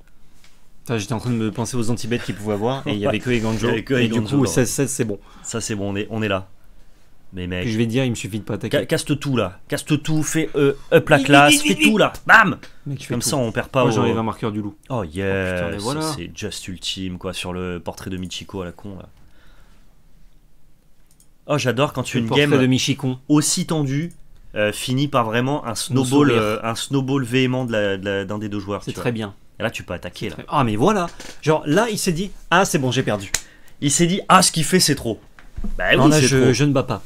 J'étais en train de me penser aux antibêtes qu'il pouvait avoir et il y avait [laughs] que avait que et du coup, non. 16-16, c'est bon. Ça, c'est bon, on est, on est là. Mais Puis je mec, vais te dire, il me suffit de pas attaquer. ca- casse tout là. Casse tout, fais euh, up la classe, fais tout là. Bam Mec, Comme tout. ça, on perd pas Moi, au... j'enlève un marqueur du loup. Oh yeah, putain, mais voilà. c'est just ultime quoi sur le portrait de Michiko à la con là. Oh j'adore quand tu Le une portrait game de Michikon. aussi tendue euh, finit par vraiment un snowball, euh, un snowball véhément de la- de d'un des deux joueurs. C'est vois. très bien. Et là tu peux attaquer là. Très- Ah, mais voilà. Genre, là, il s'est dit, ah, c'est bon, j'ai perdu. Il s'est dit ah ce qu'il fait c'est trop. Bah non, oui là, je, trop. je ne bats pas.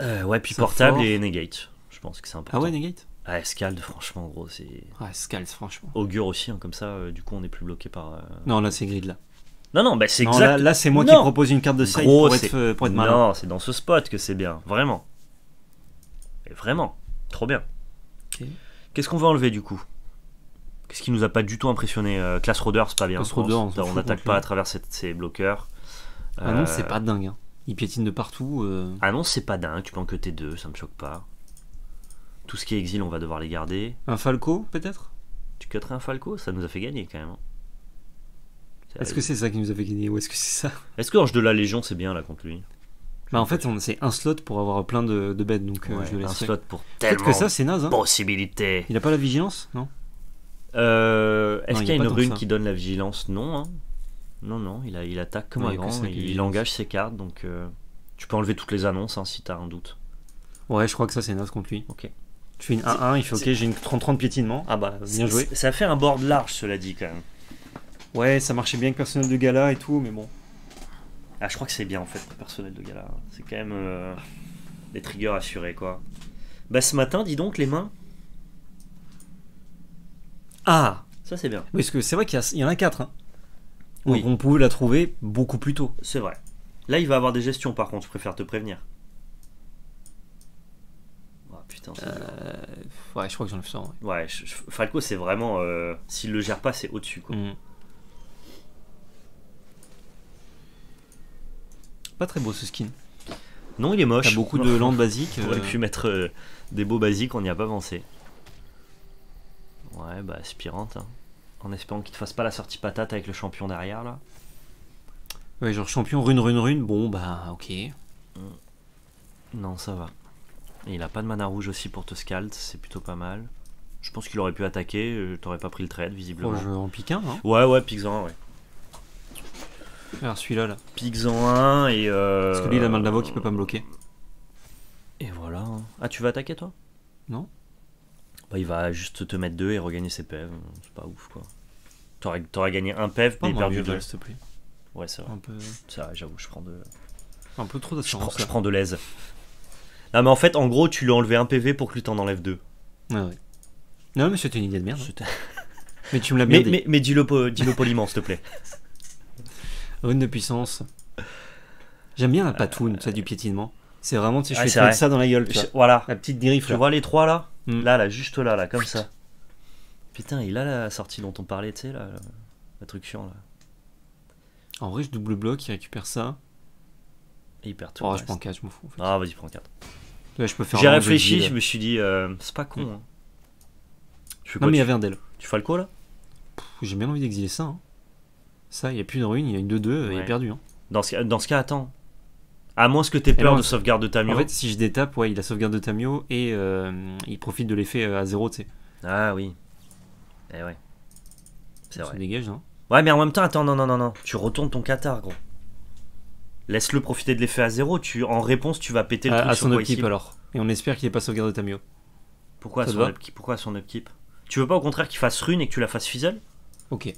Euh, ouais puis portable fort. et negate. Je pense que c'est important. Ah ouais, Negate? Ah Scald franchement gros c'est Ah, Scald, franchement. augure aussi hein, comme ça euh, du coup on est plus bloqué par. euh, Non, là, c'est grid, là. Non non bah c'est exact. là, là, c'est moi qui propose une carte de side Gros, pour, c'est- être, euh, pour être malin. Non, c'est dans ce spot que c'est bien, vraiment. Et vraiment, trop bien. Qu'est-ce qu'on va enlever du coup? Qu'est-ce qui nous a pas du tout impressionné Euh, Class Roder, c'est pas bien. Class. Roder, on n'attaque pas à travers ces bloqueurs. Ah non, Euh, c'est pas dingue. Hein. Il piétine de partout. euh. Ah non, c'est pas dingue, tu peux en cutter deux, ça me choque pas. Tout ce qui est exil, on va devoir les garder. Un Falco, peut-être? Tu cutterais un Falco? Ça nous a fait gagner quand même. hein. Est-ce que c'est ça qui nous a fait gagner ou est-ce que c'est ça? Est-ce que Ange de la Légion, c'est bien là contre lui? Bah, en fait, on- c'est un slot pour avoir plein de, de bêtes, donc euh, Ouais, je le Un laisserai. slot pour Peut-être tellement que ça, c'est naze. Hein. possibilités. Il a pas la vigilance Non? Euh, Est-ce qu'il il y a y a une rune qui donne la vigilance? Non. hein. Non, non, il, a, il attaque comme Ouais, un grand, il, engage ses cartes, donc euh, tu peux enlever toutes les annonces hein, si t'as un doute. Ouais, je crois que ça, c'est naze contre lui. Ok. Tu fais une 1-1, il fait ok, j'ai une 30-30 piétinement. Ah bah, bien joué. Ça fait un board large, cela dit, quand même. Ouais, ça marchait bien avec personnel de gala et tout, mais bon. Ah, je crois que c'est bien en fait, le personnel de gala. C'est quand même euh, des triggers assurés, quoi. Bah, ce matin, dis donc, les mains, Ah ça c'est bien. Parce que c'est vrai qu'il y, en a 4. Hein. Donc Oui. on pouvait la trouver beaucoup plus tôt. C'est vrai. Là, il va avoir des gestions, par contre, je préfère te prévenir. Oh, putain. Euh, ouais, je crois que j'enlève ça. Ouais. Ouais, je- je- Falco, c'est vraiment. euh, S'il le gère pas, c'est au-dessus, quoi. Mm. Pas très beau ce skin. Non, il est moche. T'as beaucoup de landes basiques. On aurait euh, pu mettre euh, des beaux basiques, on n'y a pas pensé. Ouais, bah aspirante. hein. En espérant qu'il te fasse pas la sortie patate avec le champion derrière là. Ouais, genre champion rune rune rune. Bon, bah ok. Non, ça va. Et il a pas de mana rouge aussi pour te scald, c'est plutôt pas mal. Je pense qu'il aurait pu attaquer, euh, t'aurais pas pris le trade visiblement. Je en pique un. Hein. Ouais, ouais, 1, ouais. Alors celui-là, là. Pigs en 1 et. Euh... Parce que lui, il a mal d'avoc, il peut pas me bloquer. Et voilà. hein. Ah, tu vas attaquer toi? Non. Bah, il va juste te mettre 2 et regagner ses PEV. C'est pas ouf quoi. T'aurais t'aurais gagné un PEV Pas mais moi, perdu vieux 2. Val, s'il te plaît. Ouais, c'est vrai. Un peu, Ça, j'avoue, je prends de. un peu trop Je d'assurance. je là. prends de l'aise. Non, mais en fait, en gros, tu lui as enlevé un PV pour que lui t'en enlève deux. Ouais, ouais. Non, mais c'était une idée de merde. C'était- Mais tu me l'as bien Mais, dit. mais, mais dis-le po- dis-le poliment, s'il te plaît. Rune de puissance. J'aime bien la patoune, ça, du piétinement. C'est vraiment, tu sais, je mettre vrai. ça dans la gueule. Je- Voilà. La petite griffe, Tu là. vois les trois là Mm. Là, là, juste là, là, comme ça. Putain, il a la sortie dont on parlait, tu sais, là. La truc chiant, là. En vrai, je double bloc, il récupère ça. Et il perd tout. Oh, le je prends reste. 4, je m'en fous. En fait. Ah, vas-y, prends 4. Là, je peux faire J'ai réfléchi, je me suis dit, euh, c'est pas con. hein. Tu fais Non, quoi, mais il y avait un Del. tu Falco là? Pff, J'ai bien envie d'exiler ça. hein. Ça, il n'y a plus de rune, il y a une 2-2, il Ouais. est perdu. hein. dans ce, cas- dans ce cas, attends. À moins que t'aies peur non, de sauvegarde de Tamio. En fait, si je détape, ouais, il a sauvegarde de Tamio et euh, il profite de l'effet euh, à 0, tu sais. Ah oui. Eh ouais. C'est Ça vrai. dégage, hein. Ouais, mais en même temps, attends, non, non, non, non. Tu retournes ton Qatar, gros. Laisse-le profiter de l'effet à zéro. Tu, en réponse, tu vas péter le À, truc à son upkeep alors. Et on espère qu'il n'est pas sauvegarde de Tamio. Pourquoi Ça son upkeep? Pourquoi son upkeep? Tu veux pas au contraire qu'il fasse rune et que tu la fasses fizzle? Ok.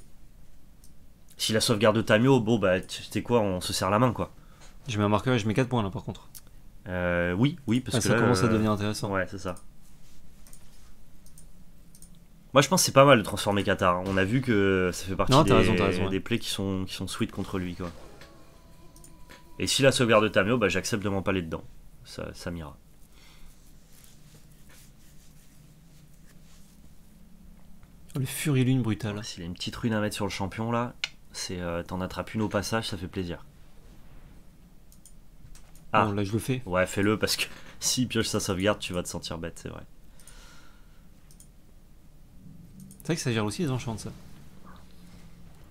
Si la sauvegarde de Tamio, bon bah, tu sais quoi, on se serre la main, quoi. Je mets un marqueur et je mets 4 points là par contre. Euh, oui, oui, parce Ah, que ça là, commence à euh, devenir intéressant. Ouais, c'est ça. Moi, je pense que c'est pas mal de transformer Qatar. On a vu que ça fait partie Non, des, raison, raison, ouais. des plays qui sont, qui sont sweet contre lui, quoi. Et si la sauvegarde de Tamio, bah, j'accepte de m'empaler dedans. Ça, ça m'ira. Le Fury Lune brutal. S'il a une petite rune à mettre sur le champion, là, c'est euh, t'en attrapes une au passage, ça fait plaisir. Ah. Là je le fais. Ouais, fais-le parce que [laughs] s'il pioche sa sauvegarde, tu vas te sentir bête, c'est vrai. C'est vrai que ça gère aussi les enchants ça.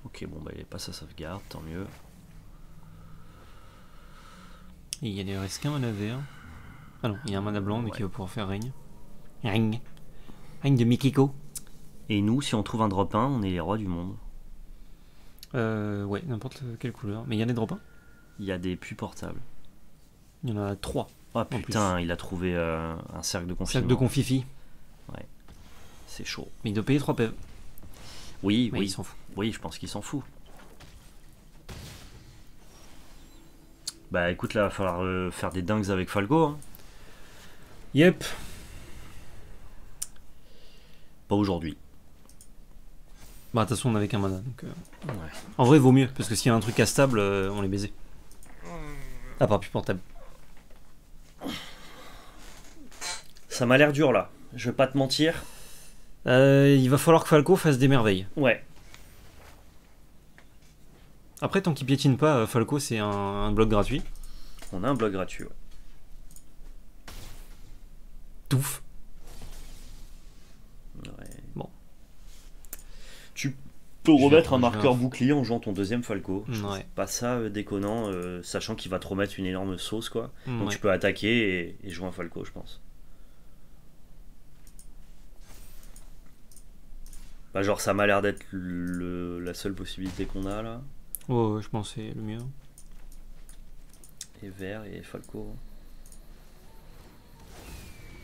Ok, bon, bah, il est pas sa sauvegarde, tant mieux. Et il y a des reste qu'un mana vert. Ah non, il y a un mana blanc, mais Ouais. qui va pouvoir faire règne. Règne. Règne de Mikiko. Et nous, si on trouve un drop 1, on est les rois du monde. Euh, ouais, n'importe quelle couleur. Mais il y a des drop 1 Il y a des puits portables. Il y en a trois. Ah putain, il a trouvé euh, un cercle de confinement. Sac de confifi. C'est chaud. Mais il doit payer 3 PV. Oui, Mais oui, il s'en fout. oui, je pense qu'il s'en fout. Bah écoute, là, il va falloir euh, faire des dingues avec Falco. hein. Yep. Pas aujourd'hui. Bah, de toute façon, on avait qu'un mana. Donc, euh, Ouais. En vrai, vaut mieux. Parce que s'il y a un truc à stable, euh, on les baisait. À part plus portable. Ça m'a l'air dur là. Je vais pas te mentir. Euh, il va falloir que Falco fasse des merveilles. Ouais. Après, tant qu'il piétine pas, euh, Falco, c'est un, un bloc gratuit. On a un blog gratuit. ouais. Touffe. Ouais. Bon. Tu peux remettre un marqueur bouclier en jouant ton deuxième Falco. Je trouve Ouais. Pas ça euh, déconnant, euh, sachant qu'il va te remettre une énorme sauce quoi. Donc Ouais. tu peux attaquer et, et jouer un Falco, je pense. Bah genre ça m'a l'air d'être la seule possibilité qu'on a là. Ouais, ouais, je pense que c'est le mieux. Et vert et Falco.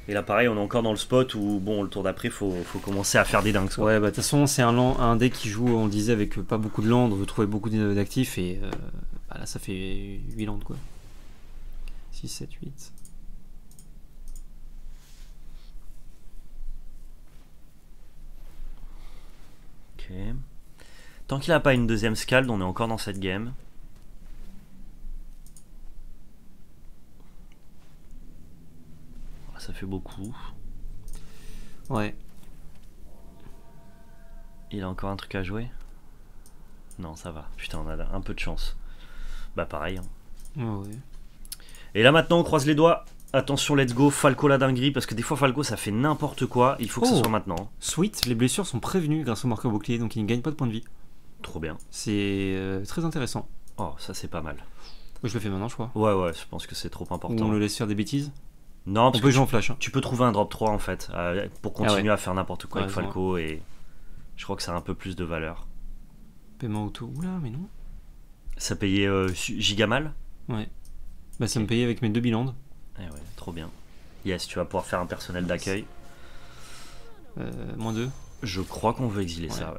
Et là pareil on est encore dans le spot où bon le tour d'après faut, faut commencer à faire des dingues quoi. Ouais, bah de toute façon, c'est un, un deck qui joue, on le disait, avec pas beaucoup de landes, on veut trouver beaucoup d'actifs, et euh, bah là, ça fait 8 landes, quoi. 6, 7, 8. Ok. Tant qu'il a pas une deuxième scald, on est encore dans cette game. Ça fait beaucoup. Ouais. Il a encore un truc à jouer? Non, ça va. Putain, on a un peu de chance. Bah pareil. hein. Ouais. Et là maintenant, on croise les doigts. Attention, let's go. Falco la dinguerie. Parce que des fois, Falco, ça fait n'importe quoi. Il faut que Oh. ce soit maintenant. Sweet, les blessures sont prévenues grâce au marqueur bouclier, donc il ne gagne pas de points de vie. Trop bien. C'est euh, très intéressant. Oh, ça c'est pas mal. Je le fais maintenant, je crois. Ouais, ouais, je pense que c'est trop Ou important. on le laisse faire des bêtises. Non, On peut que jouer en flash. hein. tu peux trouver un drop 3 en fait. euh, pour continuer Ah à faire n'importe quoi Ouais, avec. Falco. Et je crois que ça a un peu plus de valeur. Paiement auto. Oula, mais non. Ça payait euh, gigamal Ouais. Bah, ça me payait avec mes deux bilans. Eh ouais, trop bien. Yes, tu vas pouvoir faire un personnel d'accueil. Euh, moins 2. Je crois qu'on veut exiler ça. ouais.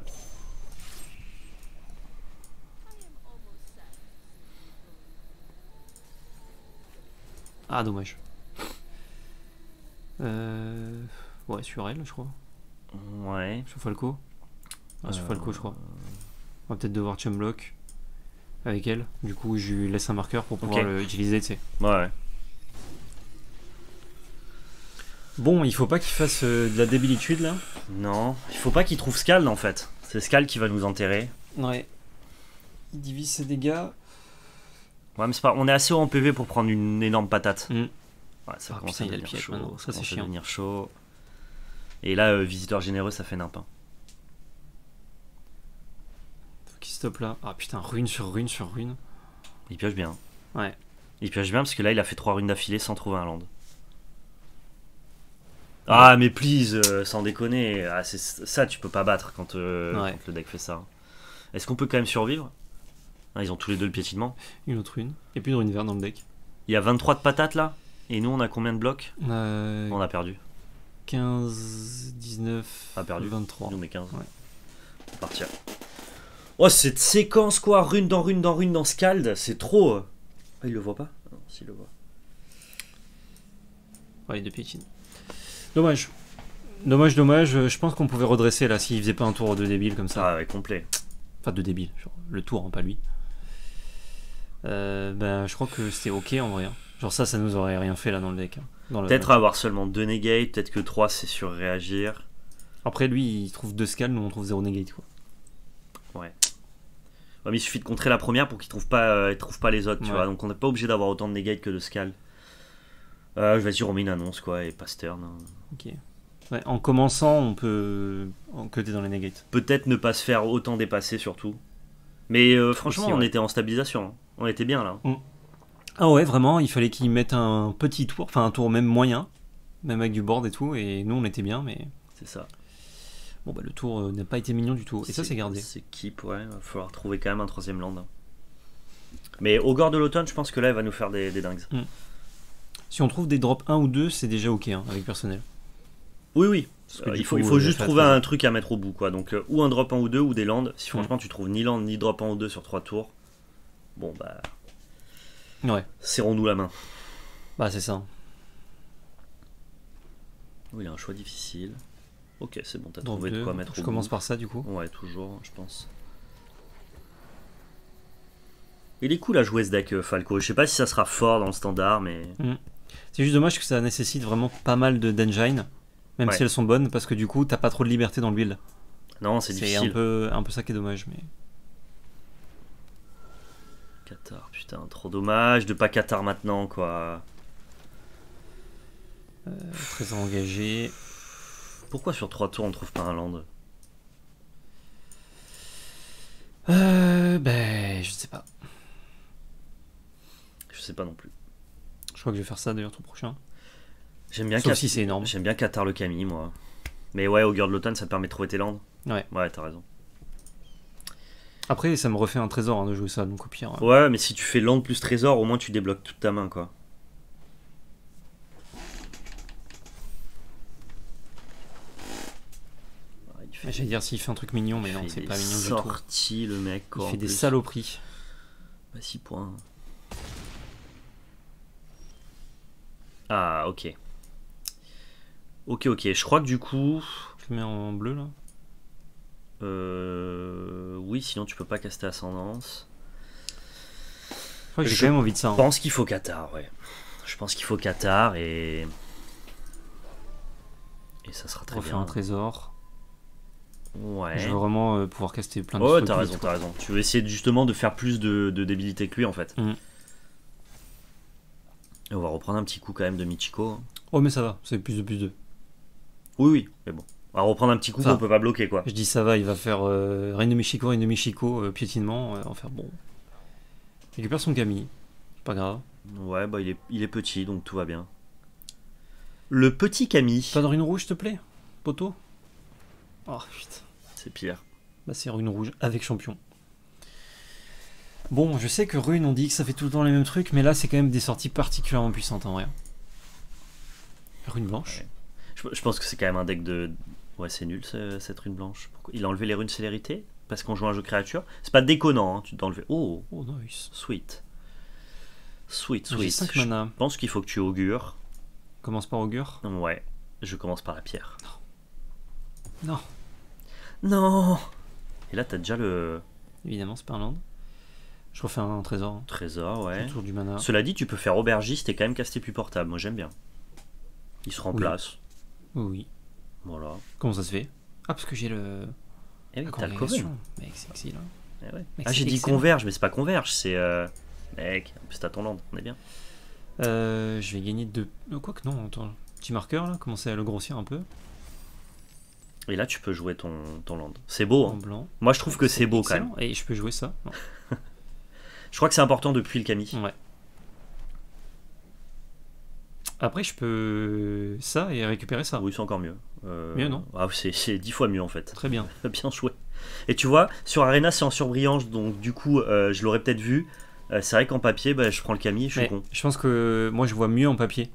Ah, dommage. Euh... Ouais, sur elle, je crois. Ouais. Sur Falco. Ah, sur Euh, Falco, je crois. On va peut-être devoir chum-block avec elle. Du coup, je lui laisse un marqueur pour pouvoir Ok. le utiliser, tu sais. Ouais. Bon, il faut pas qu'il fasse euh, de la débilitude, là. Non, il faut pas qu'il trouve Scald en fait. C'est Scald qui va nous enterrer. Ouais. Il divise ses dégâts. Ouais, mais c'est pas. On est assez haut en PV pour prendre une énorme patate. Mm. Ouais, ça Ah, commence à devenir piège chaud. maintenant, ça, c'est chiant. devenir chaud. Et là, euh, visiteur généreux, ça fait nimp. hein. Faut qu'il stoppe là. Ah putain, rune sur rune sur rune. Il pioche bien. Ouais. Il pioche bien parce que là, il a fait trois runes d'affilée sans trouver un land. Ah, mais please, euh, sans déconner. Ah, c'est ça, tu peux pas battre quand, euh, Ouais. quand le deck fait ça. Est-ce qu'on peut quand même survivre? Ah, Ils ont tous les deux le piétinement. Une autre rune. Et plus de rune verte dans le deck. Il y a 23 de patates là? Et nous, on a combien de blocs Euh, On a perdu. 15, 19, Ah, perdu. 23. Nous, on est 15. Ouais. On va partir. Oh, cette séquence quoi, rune dans rune dans rune dans Scald, c'est trop. euh. Ah, il le voit pas Non, s'il le voit. Ouais, de piétine. Dommage. Dommage, dommage. Euh, Je pense qu'on pouvait redresser là s'il faisait pas un tour de débile comme ça. Ah, ouais, complet. Enfin, de débile. genre, le tour, hein, pas lui. Euh, ben, je crois que c'était ok en vrai. hein. Genre ça, ça nous aurait rien fait là dans le deck. hein. Le- Peut-être avoir seulement 2 negate, peut-être que 3 c'est sur réagir. Après, lui, il trouve deux scales, nous on trouve zéro negate quoi. Ouais, mais il suffit de contrer la première pour qu'il trouve pas, euh, il trouve pas les autres, tu Ouais. vois. Donc on n'est pas obligé d'avoir autant de negate que de Scald. Euh, Vas-y, on met une annonce quoi, et passe turn. hein. Ok. Ouais, en commençant, on peut en cutter dans les negates. Peut-être ne pas se faire autant dépasser surtout. Mais euh, franchement, Aussi, on ouais. était en stabilisation. hein. On était bien là. Mm. Ah ouais, vraiment, il fallait qu'ils mettent un petit tour, enfin un tour même moyen, même avec du board et tout, et nous on était bien, mais C'est ça. bon bah le tour euh, n'a pas été mignon du tout. Et ça c'est gardé. C'est keep, ouais. Va falloir trouver quand même un troisième land. Mais au gore de l'automne, je pense que là, il va nous faire des, des dingues. Si on trouve des drops 1 ou 2, c'est déjà ok hein, avec personnel. Oui, oui. Euh, il faut, coup, il faut euh, juste trouver un truc à mettre au bout, quoi. Donc, euh, ou un drop 1 ou 2, ou des lands. Si franchement tu trouves ni land ni drop 1 ou 2 sur 3 tours, bon, bah, Ouais, serrons-nous la main. bah c'est ça. Oui, il a un choix difficile. Ok, c'est bon, t'as trouvé de quoi mettre je au commence bout. par ça du coup. Ouais, toujours, je pense. Il est cool à jouer ce deck euh, Falco. Je sais pas si ça sera fort dans le standard, mais C'est juste dommage que ça nécessite vraiment pas mal de d'engine, même Ouais. si elles sont bonnes, parce que du coup t'as pas trop de liberté dans le build. non, c'est C'est difficile. un peu, un peu ça qui est dommage. Mais... Qatar, putain, trop dommage de pas Qatar maintenant, quoi. Très engagé. Pourquoi sur 3 tours on trouve pas un land? Euh, ben, je sais pas. Je sais pas non plus. Je crois que je vais faire ça d'ailleurs tout prochain. J'aime bien, Sauf si c'est énorme. J'aime bien Qatar le Kami, moi. Mais ouais, au de l'automne, ça te permet de trouver tes landes. Ouais. Ouais, t'as raison. Après, ça me refait un trésor hein, de jouer ça, donc au pire. euh, Ouais, mais si tu fais land plus trésor, au moins tu débloques toute ta main, quoi. Ah, il fait- J'allais dire s'il fait un truc mignon, mais il non, c'est pas mignon du tout. sorties, le mec, Il quoi. en fait des plus. saloperies. Bah, 6 points. Ah, ok. Ok, ok. Je crois que du coup. Je le mets en bleu là. Euh, oui, sinon tu peux pas caster Ascendance. Je crois que j'ai quand même envie de ça. Je hein. pense qu'il faut Qatar, ouais. Je pense qu'il faut Qatar et. Et ça sera très Refaire bien. un trésor. Ouais. Je veux vraiment euh, pouvoir caster plein de Ouais, trucs t'as raison, t'as raison. Tu veux essayer de- justement de faire plus de, de débilité que lui en fait. Mhm. Et on va reprendre un petit coup quand même de Michiko. hein. Oh, mais ça va, c'est plus de plus 2. Oui, oui, mais bon. On va reprendre un petit coup Ça. qu'on peut pas bloquer quoi. Je dis ça va, il va faire euh, Reine de Michiko, Reine de Michiko, euh, piétinement. euh, faire bon. Il récupère son Camille. Pas grave. Ouais, bah il est, il est petit donc tout va bien. Le petit Camille. Pas de rune rouge, s'il te plaît Poteau? Oh putain. C'est pire. Bah, c'est rune rouge avec champion. Bon, je sais que rune, on dit que ça fait tout le temps les mêmes trucs, mais là, c'est quand même des sorties particulièrement puissantes en vrai. Rune blanche. Ouais. Je, je pense que c'est quand même un deck de. Ouais, c'est nul ce- cette rune blanche. Pourquoi Il a enlevé les runes célérité? Parce qu'on joue un jeu créature C'est pas déconnant, hein, tu dois enlever. Oh, Oh, nice. sweet. Sweet, J'ai sweet. 5 Je mana. pense qu'il faut que tu augures. Commence par augure. Ouais, je commence par la pierre. Non. Non Et là, t'as déjà le Évidemment, c'est pas un land. Je refais un trésor. hein. trésor, ouais. Autour du mana. Cela dit, tu peux faire aubergiste et quand même caster plus portable. Moi, j'aime bien. Il se remplace. Oui, oui. Voilà. Comment ça se fait? Ah, parce que j'ai le. Et oui, la t'as le coven. Mec, c'est excellent. Eh ouais. Mec, Ah, j'ai dit converge, mais c'est pas converge, c'est. euh, Mec, en plus, t'as ton land, on est bien. Euh, je vais gagner deux. euh, Quoi que non, attends. Petit marqueur là, commencer à le grossir un peu. Et là, tu peux jouer ton, ton land. C'est beau, hein. blanc. Moi, je trouve que c'est beau quand même. Et je peux jouer ça. [laughs] Je crois que c'est important depuis le Camille. Ouais. Après, je peux ça et récupérer ça. Oui, c'est encore mieux. Euh, Mieux, non? ah, c'est, dix fois mieux en fait. Très bien. [laughs] bien joué. Et tu vois, sur Arena, c'est en surbrillant, donc du coup, euh, je l'aurais peut-être vu. Euh, c'est vrai qu'en papier, bah, je prends le Camille, je suis Mais con. je pense que moi je vois mieux en papier.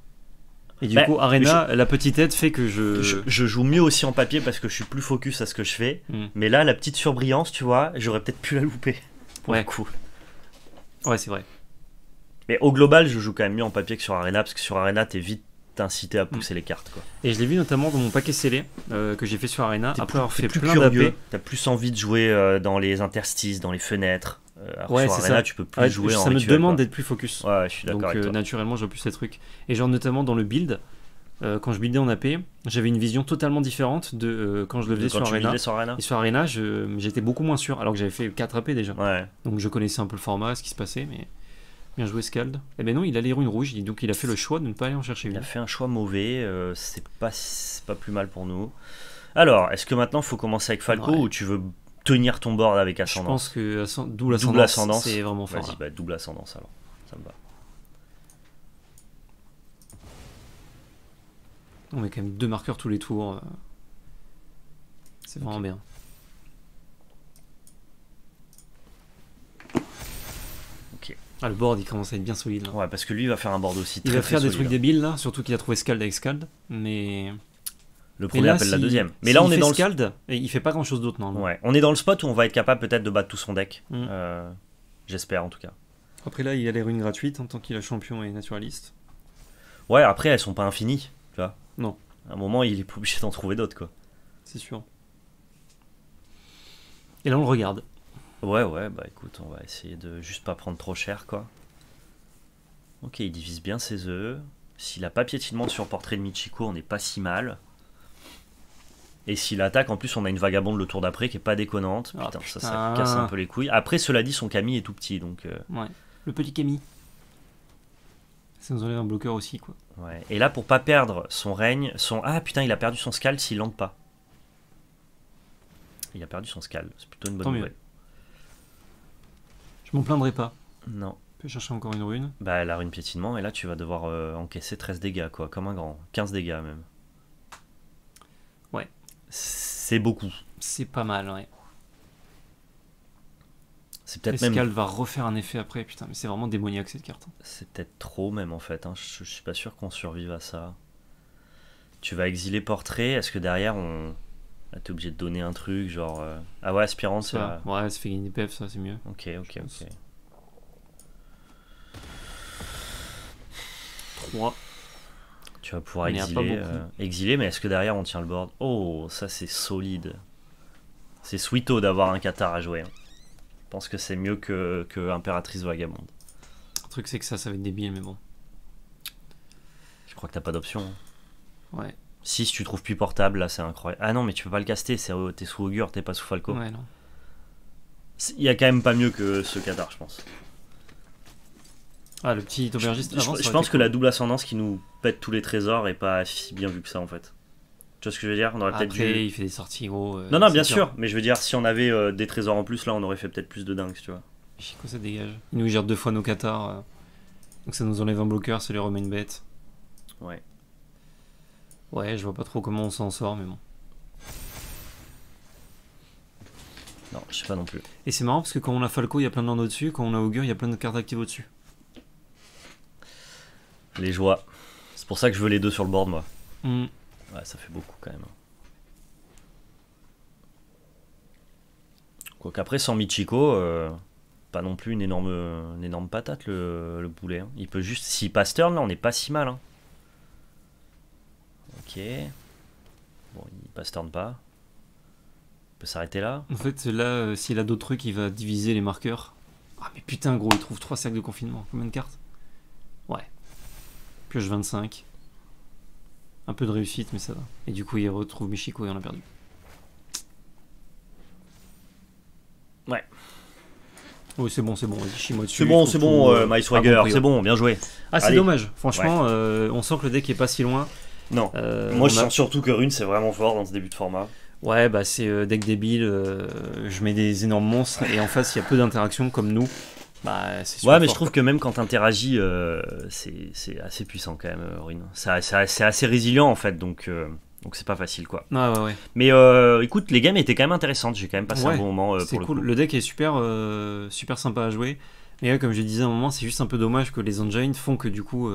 Et du Bah, coup, Arena, la petite tête fait que je. Je, je joue mieux aussi en papier parce que je suis plus focus à ce que je fais. Hmm. Mais là, la petite surbrillance, tu vois, j'aurais peut-être pu la louper. Pour Ouais. le coup. Ouais, c'est vrai. Mais au global, je joue quand même mieux en papier que sur Arena parce que sur Arena, t'es vite incité à pousser les cartes. Quoi. Et je l'ai vu notamment dans mon paquet scellé euh, que j'ai fait sur Arena. Après plus- avoir fait plus plein d'AP. t'as plus envie de jouer euh, dans les interstices, dans les fenêtres. Euh, alors Ouais, sur c'est Arena, ça. tu peux plus Ouais, jouer en ça me demande d'être plus focus. Ouais, je suis Donc d'accord euh, toi. naturellement, je plus ces trucs. Et genre notamment dans le build, euh, quand je buildais en AP, j'avais une vision totalement différente de euh, quand je le faisais sur Arena. sur Arena Et sur Arena, je- j'étais beaucoup moins sûr, alors que j'avais fait 4 AP déjà. Ouais. Donc je connaissais un peu le format, ce qui se passait, mais Bien joué Scald. Eh ben non, il a les runes rouges, donc il a fait le choix de ne pas aller en chercher une. Il a fait un choix mauvais, euh, c'est pas, pas plus mal pour nous. Alors, est-ce que maintenant il faut commencer avec Falco ou tu veux tenir ton board avec Ascendance Je pense que double Ascendance, ascendance c'est vraiment fort. Vas-y, hein. bah, double Ascendance alors, ça me va. On met quand même deux marqueurs tous les tours. Euh. C'est vraiment bien. Ah, le board il commence à être bien solide. là. Ouais, parce que lui il va faire un board aussi Il très va très faire des solide. trucs débiles là, surtout qu'il a trouvé Scald avec Scald. Mais. Le premier là, appelle la deuxième. Mais là on est fait dans le Scald, et il fait pas grand chose d'autre normalement. Ouais, on est dans le spot où on va être capable peut-être de battre tout son deck. Mm. Euh, J'espère en tout cas. Après là, il a les runes gratuites en tant qu'il est champion et naturaliste. Ouais, après elles sont pas infinies, tu vois. Non. À un moment, il est pas obligé d'en trouver d'autres quoi. C'est sûr. Et là, on le regarde. Ouais, ouais, bah écoute, on va essayer de juste pas prendre trop cher quoi. Ok, il divise bien ses œufs. S'il a pas piétinement sur portrait de Michiko, on n'est pas si mal. Et s'il attaque, en plus, on a une vagabonde le tour d'après qui est pas déconnante. Ah, Putain, ça, ça casse un peu les couilles. Après, cela dit, son Camille est tout petit, donc. euh, Ouais. Le petit Camille. Ça nous enlève un bloqueur aussi, quoi. Ouais. Et là, pour pas perdre son règne, son. Ah putain, il a perdu son scald s'il lande pas. Il a perdu son scald, c'est plutôt une bonne nouvelle. Je m'en plaindrai pas. Non. On peut chercher encore une rune. Bah, elle a une piétinement, et là, tu vas devoir euh, encaisser 13 dégâts, quoi, comme un grand. 15 dégâts même. Ouais. C'est beaucoup. C'est pas mal, ouais. C'est peut-être même. Va refaire un effet après. Putain, mais c'est vraiment démoniaque cette carte. C'est peut-être trop, même en fait. hein. Je, je suis pas sûr qu'on survive à ça. Tu vas exiler portrait, est-ce que derrière, on. Là, t'es obligé de donner un truc, genre. euh, Ah ouais, aspirante, c'est Ça, la- ouais, ça fait gagner des PF, ça, c'est mieux. Ok, ok, ok. 3. Tu vas pouvoir On pas exiler, beaucoup. euh, exiler, mais est-ce que derrière on tient le board? Oh, ça c'est solide. C'est sweeto d'avoir un Qatar à jouer. hein. Je pense que c'est mieux que, que Impératrice Vagabonde. Le truc, c'est que ça, ça va être débile, mais bon. Je crois que t'as pas d'option. hein. Ouais. Si, si tu trouves plus portable, là c'est incroyable. Ah non, mais tu peux pas le caster, c'est- t'es sous Augure, t'es pas sous Falco. Ouais, non. Il y a quand même pas mieux que ce Qatar, je pense. Ah, le petit aubergiste. Je, avant, pense que cool. la double ascendance qui nous pète tous les trésors est pas si bien vu que ça en fait. Tu vois ce que je veux dire? On aurait peut-être Après, dû. il fait des sorties, gros. euh, Non, non, bien sûr, mais je veux dire, si on avait euh, des trésors en plus, là on aurait fait peut-être plus de dingue, tu vois. Chico, ça dégage? Il nous gère deux fois nos Qatars. euh. Donc ça nous enlève un bloqueur, ça les remet une bête. Ouais. Ouais, je vois pas trop comment on s'en sort, mais bon. Non, je sais pas non plus. Et c'est marrant parce que quand on a Falco, il y a plein de landes au-dessus. Quand on a Augure, il y a plein de cartes actives au-dessus. Les joies. C'est pour ça que je veux les deux sur le board, moi. Hmm. Ouais, ça fait beaucoup quand même. Quoique après, sans Michiko, euh, pas non plus une énorme, une énorme patate le, le boulet. hein. Il peut juste. S'il passe turn, là, on n'est pas si mal. hein. Ok. Bon, il passe turn pas. Il peut s'arrêter là. En fait, là, euh, s'il a d'autres trucs, il va diviser les marqueurs. Ah, mais putain, gros, il trouve 3 cercles de confinement. Combien de cartes? Ouais. Pioche 25. Un peu de réussite, mais ça va. Et du coup, il retrouve Michiko et on a perdu. Ouais. Oui, c'est bon, c'est bon. Vas-y, chie-moi dessus. C'est bon, c'est bon, euh, euh, c'est ouais. bon, bien joué. Ah, c'est dommage. Franchement, euh, on sent que le deck est pas si loin. Non. Euh, Moi, je a- sens surtout que Rune, c'est vraiment fort dans ce début de format. Ouais, bah c'est euh, deck débile. euh, je mets des énormes monstres et en face, il y a peu d'interactions comme nous. Bah, Ouais, mais je trouve que même quand t'interagis, euh, c'est c'est assez puissant quand même, Rune. C'est assez résilient en fait, donc euh, donc c'est pas facile quoi. Ouais, ouais, ouais. Mais euh, écoute, les games étaient quand même intéressantes. J'ai quand même passé Ouais, un bon moment c'est pour le cool. coup. Le, deck est super, super sympa à jouer. Ouais, comme je disais à un moment, c'est juste un peu dommage que les engines font que du coup,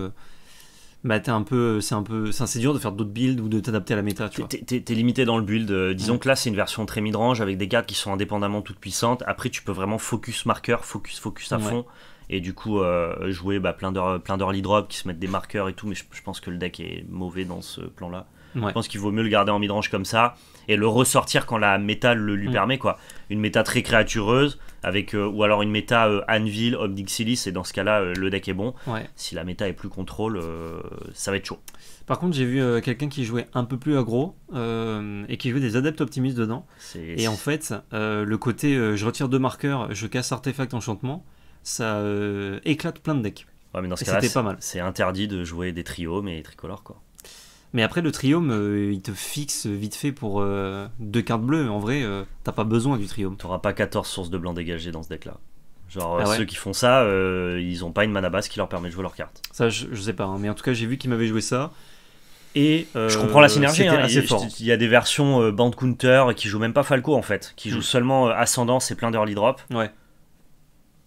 bah t'es un peu, c'est un peu, c'est dur de faire d'autres builds ou de t'adapter à la méta, tu vois. T'es- limité dans le build. euh, disons Ouais. que là, c'est une version très mid-range avec des cartes qui sont indépendamment toutes puissantes. Après, tu peux vraiment focus marqueur, focus, focus à Ouais. fond. Et du coup, euh, jouer bah, plein d'heures plein d'early drop qui se mettent des marqueurs et tout. Mais je, je pense que le deck est mauvais dans ce plan-là. Ouais. Je pense qu'il vaut mieux le garder en midrange comme ça et le ressortir quand la méta le lui Mm. permet quoi. Une méta très créatureuse avec euh, ou alors une méta euh, Anvil, Obnixilis et dans ce cas-là euh, le deck est bon. Ouais. Si la méta est plus contrôle, euh, ça va être chaud. Par contre, j'ai vu quelqu'un qui jouait un peu plus aggro et qui jouait des adeptes optimistes dedans. Et en fait, le côté je retire deux marqueurs, je casse artefact enchantement, ça éclate plein de decks. ouais, mais dans ce cas-là, c'est interdit de jouer des trios mais tricolores quoi. Mais après, le triome, euh, il te fixe vite fait pour euh, deux cartes bleues. En vrai, euh, t'as pas besoin du triome. T'auras pas 14 sources de blanc dégagées dans ce deck là. Genre Ah ouais ceux qui font ça, euh, ils ont pas une mana base qui leur permet de jouer leurs cartes. Ça, je, je sais pas. hein. Mais en tout cas, j'ai vu qu'il m'avait joué ça. Et Je comprends la synergie. hein. assez il, fort. il y a des versions Band Counter qui jouent même pas Falco en fait, qui jouent Mm. seulement Ascendance et plein d'early drop. Ouais.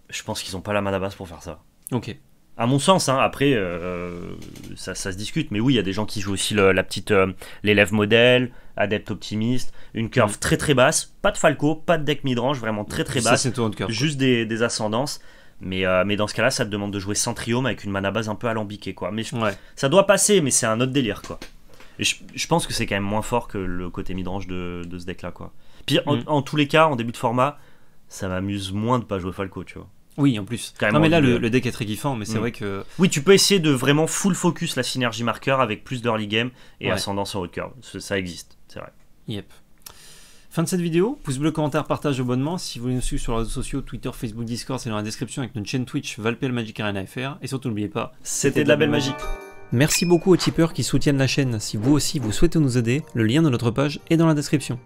Je pense qu'ils ont pas la mana base pour faire ça. Ok. À mon sens, hein, après, euh, ça, ça se discute, mais oui, il y a des gens qui jouent aussi le- la petite euh, l'élève modèle, adepte optimiste, une curve Mm. très très basse, pas de Falco, pas de deck midrange, vraiment très très basse, de juste des, des ascendances. Mais, euh, mais dans ce cas-là, ça te demande de jouer sans triome avec une mana base un peu alambiquée, quoi. Mais je- Ouais. ça doit passer, mais c'est un autre délire, quoi. Et je, je pense que c'est quand même moins fort que le côté midrange de, de ce deck-là, quoi. Puis en, Mm. en tous les cas, en début de format, ça m'amuse moins de pas jouer Falco, tu vois. Oui, en plus. Non, mais là, le, de- le deck est très kiffant, mais c'est Mm. vrai que. Oui, tu peux essayer de vraiment full focus la synergie marqueur avec plus d'early game et Ouais. ascendance en haute curve. Ça, ça existe, c'est vrai. Yep. Fin de cette vidéo, pouce bleu, commentaire, partage, abonnement. Si vous voulez nous suivre sur les réseaux sociaux, Twitter, Facebook, Discord, c'est dans la description avec notre chaîne Twitch Valpel Magic Arena FR. Et surtout, n'oubliez pas, C'était de la belle magie. Merci beaucoup aux tipeurs qui soutiennent la chaîne. Si vous aussi vous souhaitez nous aider, le lien de notre page est dans la description.